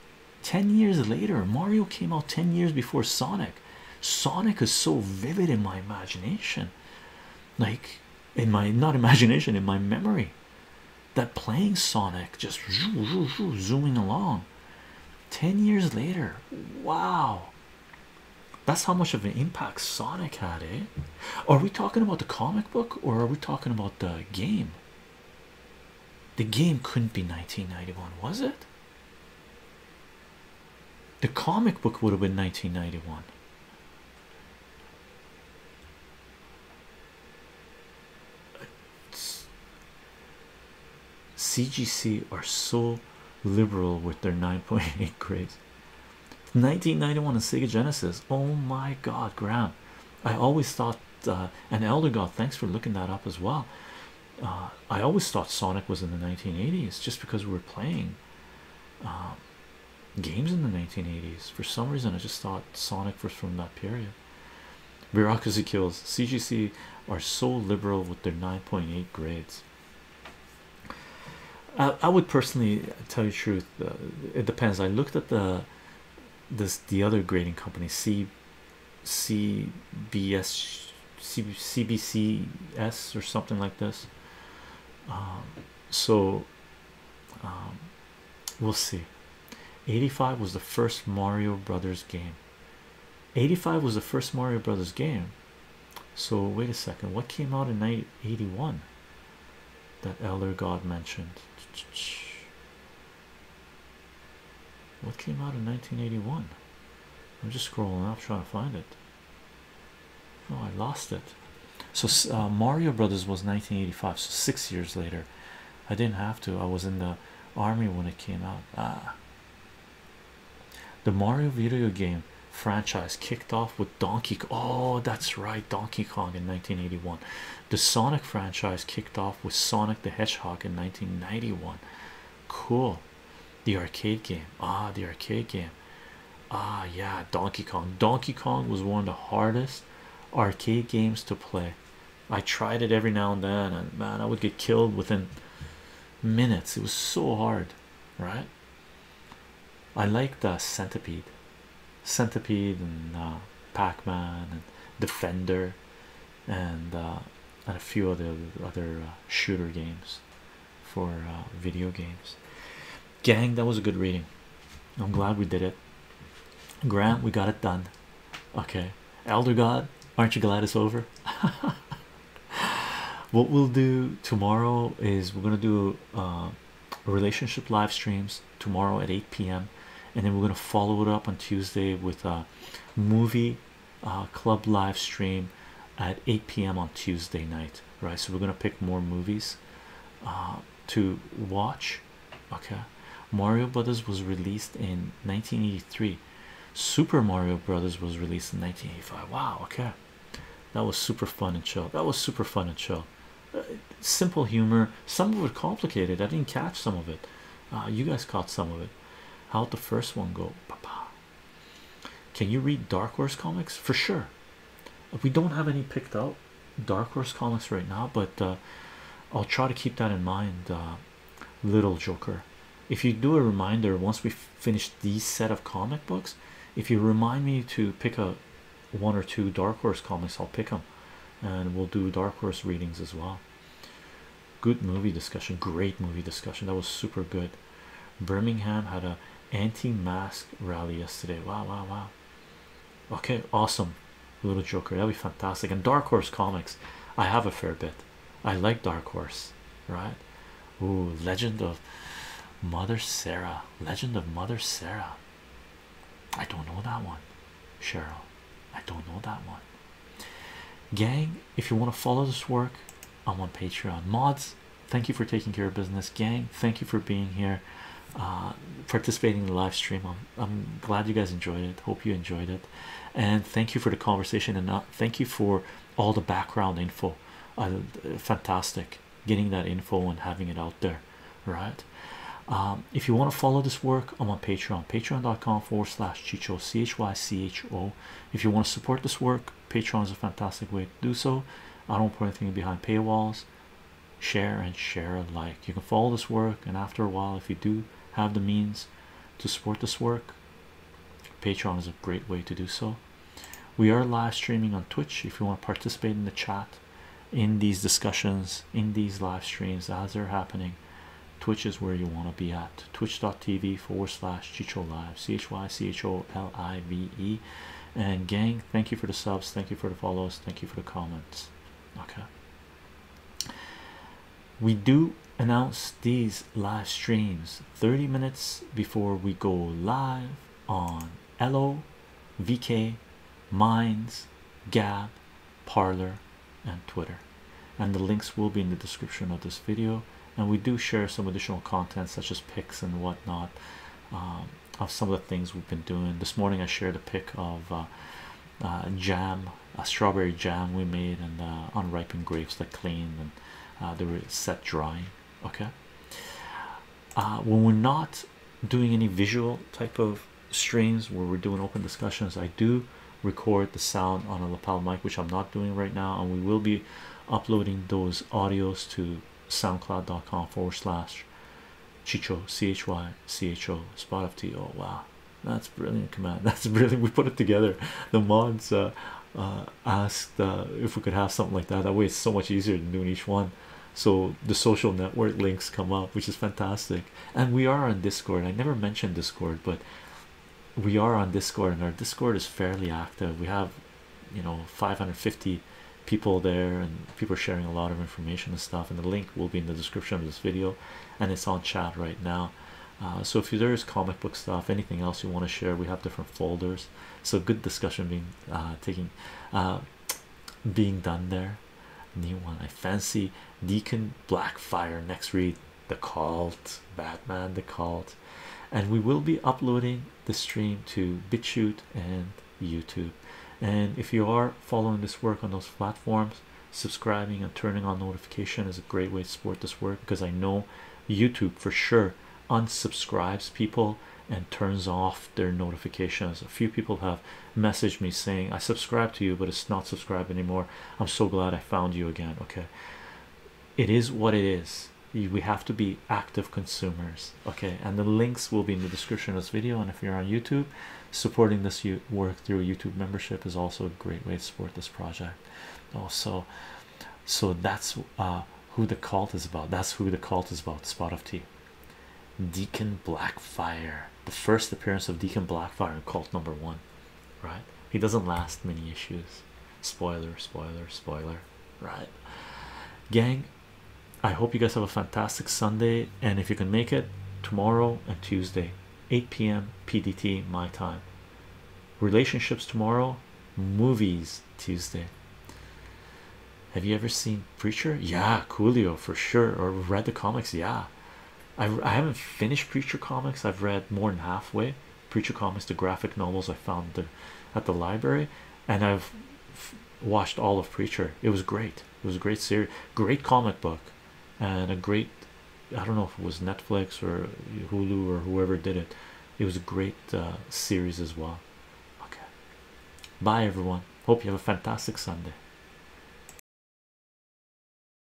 10 years later Mario came out 10 years before Sonic. Sonic is so vivid in my imagination. Like in my not imagination in my memory that playing Sonic just zooming along. 10 years later wow. That's how much of an impact Sonic had eh? Are we talking about the comic book or are we talking about the game? The game couldn't be 1991 was it? The comic book would have been 1991 CGC are so liberal with their 9.8 grades. 1991 and Sega Genesis oh my god Graham. I always thought uh, and Elder God thanks for looking that up as well. Uh, I always thought Sonic was in the 1980s just because we were playing um, games in the 1980s for some reason I just thought Sonic was from that period. Bureaucracy kills CGC are so liberal with their 9.8 grades I, I would personally tell you the truth uh, it depends. I looked at the this the other grading company C CBS C, CBCS or something like this. Um, so um, we'll see. 85 was the first Mario Brothers game. 85 was the first Mario Brothers game. So wait a second what came out in 81 that Elder God mentioned. What came out in 1981 I'm just scrolling up trying to find it. Oh I lost it. So uh, Mario Brothers was 1985 so six years later. I didn't have to. I was in the army when it came out. Ah. The Mario video game franchise kicked off with Donkey oh that's right Donkey Kong in 1981 the Sonic franchise kicked off with Sonic the Hedgehog in 1991 cool. The arcade game. Ah the arcade game. Ah yeah Donkey Kong. Donkey Kong was one of the hardest arcade games to play. I tried it every now and then and man I would get killed within minutes. It was so hard, right? I liked the Centipede, Centipede, and uh, Pac-Man, and Defender, and uh, and a few other other uh, shooter games for uh, video games. Gang, that was a good reading. I'm glad we did it. Grant, we got it done. Okay, Elder God, aren't you glad it's over? what we'll do tomorrow is we're gonna do uh, relationship live streams tomorrow at 8 p.m. and then we're gonna follow it up on Tuesday with a movie uh, club live stream at 8 p.m. on Tuesday night. Right, so we're gonna pick more movies uh, to watch. Okay, Mario Brothers was released in 1983. Super Mario Brothers was released in 1985. Wow, okay, that was super fun and chill. That was super fun and chill. Uh, simple humor, some of it complicated. I didn't catch some of it. Uh, you guys caught some of it. How'd the first one go? Papa. Can you read Dark Horse comics? For sure. We don't have any picked out Dark Horse comics right now, but uh, I'll try to keep that in mind. Little Joker. If you do a reminder once we finish these set of comic books, if you remind me to pick a one or two Dark Horse comics, I'll pick them and we'll do Dark Horse readings as well. Good movie discussion, great movie discussion. That was super good. Birmingham had a anti-mask rally yesterday. Wow, wow, wow. Okay, awesome. Little Joker, that'd be fantastic. And Dark Horse comics, I have a fair bit. I like Dark Horse, right? Ooh, Legend of Mother Sarah. Legend of Mother Sarah. I don't know that one, Cheryl. I don't know that one. Gang, if you want to follow this work, I'm on Patreon. Mods, thank you for taking care of business. Gang, thank you for being here, uh, participating in the live stream. I'm, I'm glad you guys enjoyed it. Hope you enjoyed it, and thank you for the conversation and uh, thank you for all the background info. Uh, fantastic getting that info and having it out there, right? Um, if you want to follow this work, I'm on Patreon, patreon.com forward slash Chycho, C H Y C H O. If you want to support this work, Patreon is a fantastic way to do so. I don't put anything behind paywalls. Share and share alike. You can follow this work, and after a while, if you do have the means to support this work, Patreon is a great way to do so. We are live streaming on Twitch if you want to participate in the chat, in these discussions, in these live streams as they're happening. Twitch is where you want to be at twitch.tv forward slash Chycho Live, C H Y C H O L I V E. And gang, thank you for the subs, thank you for the follows, thank you for the comments. Okay, we do announce these live streams 30 minutes before we go live on Ello, VK, Minds, Gab, Parler, and Twitter. And the links will be in the description of this video. And we do share some additional content, such as pics and whatnot, um, of some of the things we've been doing. This morning, I shared a pic of uh, uh, jam, a strawberry jam we made, and uh, unripened grapes that cleaned and uh, they were set drying. Okay, uh, when we're not doing any visual type of streams where we're doing open discussions, I do record the sound on a lapel mic, which I'm not doing right now, and we will be uploading those audios to soundcloud.com forward slash Chycho C H Y C H O spot of tea. Oh wow, that's brilliant command. That's brilliant. We put it together. The mods uh, uh, asked uh, if we could have something like that. That way, it's so much easier than doing each one. So the social network links come up, which is fantastic. And we are on Discord. I never mentioned Discord, but we are on Discord, and our Discord is fairly active. We have, you know, 550 people there, and people are sharing a lot of information and stuff. And the link will be in the description of this video, and it's on chat right now. Uh, so if there is comic book stuff, anything else you want to share, we have different folders. So good discussion being uh, taking uh, being done there. New one. I fancy Deacon Blackfire next read. The Cult, Batman, The Cult, and we will be uploading the stream to BitChute and YouTube. And if you are following this work on those platforms, subscribing and turning on notification is a great way to support this work because I know YouTube for sure unsubscribes people and turns off their notifications. A few people have messaged me saying, I subscribe to you, but it's not subscribed anymore. I'm so glad I found you again. Okay, it is what it is. We have to be active consumers okay? And the links will be in the description of this video and if you're on youtube supporting this work through youtube membership is also a great way to support this project. Also so that's uh, who the cult is about. That's who the cult is about spot of tea deacon blackfire. The first appearance of deacon blackfire in cult number one right? He doesn't last many issues. Spoiler spoiler spoiler right? Gang i hope you guys have a fantastic sunday and if you can make it tomorrow and tuesday 8 p.m pdt my time. Relationships tomorrow movies tuesday. Have you ever seen preacher? Yeah coolio for sure. Or read the comics? Yeah. I, I haven't finished preacher comics. I've read more than halfway. Preacher comics the graphic novels i found the, at the library and i've watched all of preacher. It was great. It was a great series great comic book and a great i don't know if it was netflix or hulu or whoever did it it was a great uh, series as well. Okay. Bye everyone. Hope you have a fantastic sunday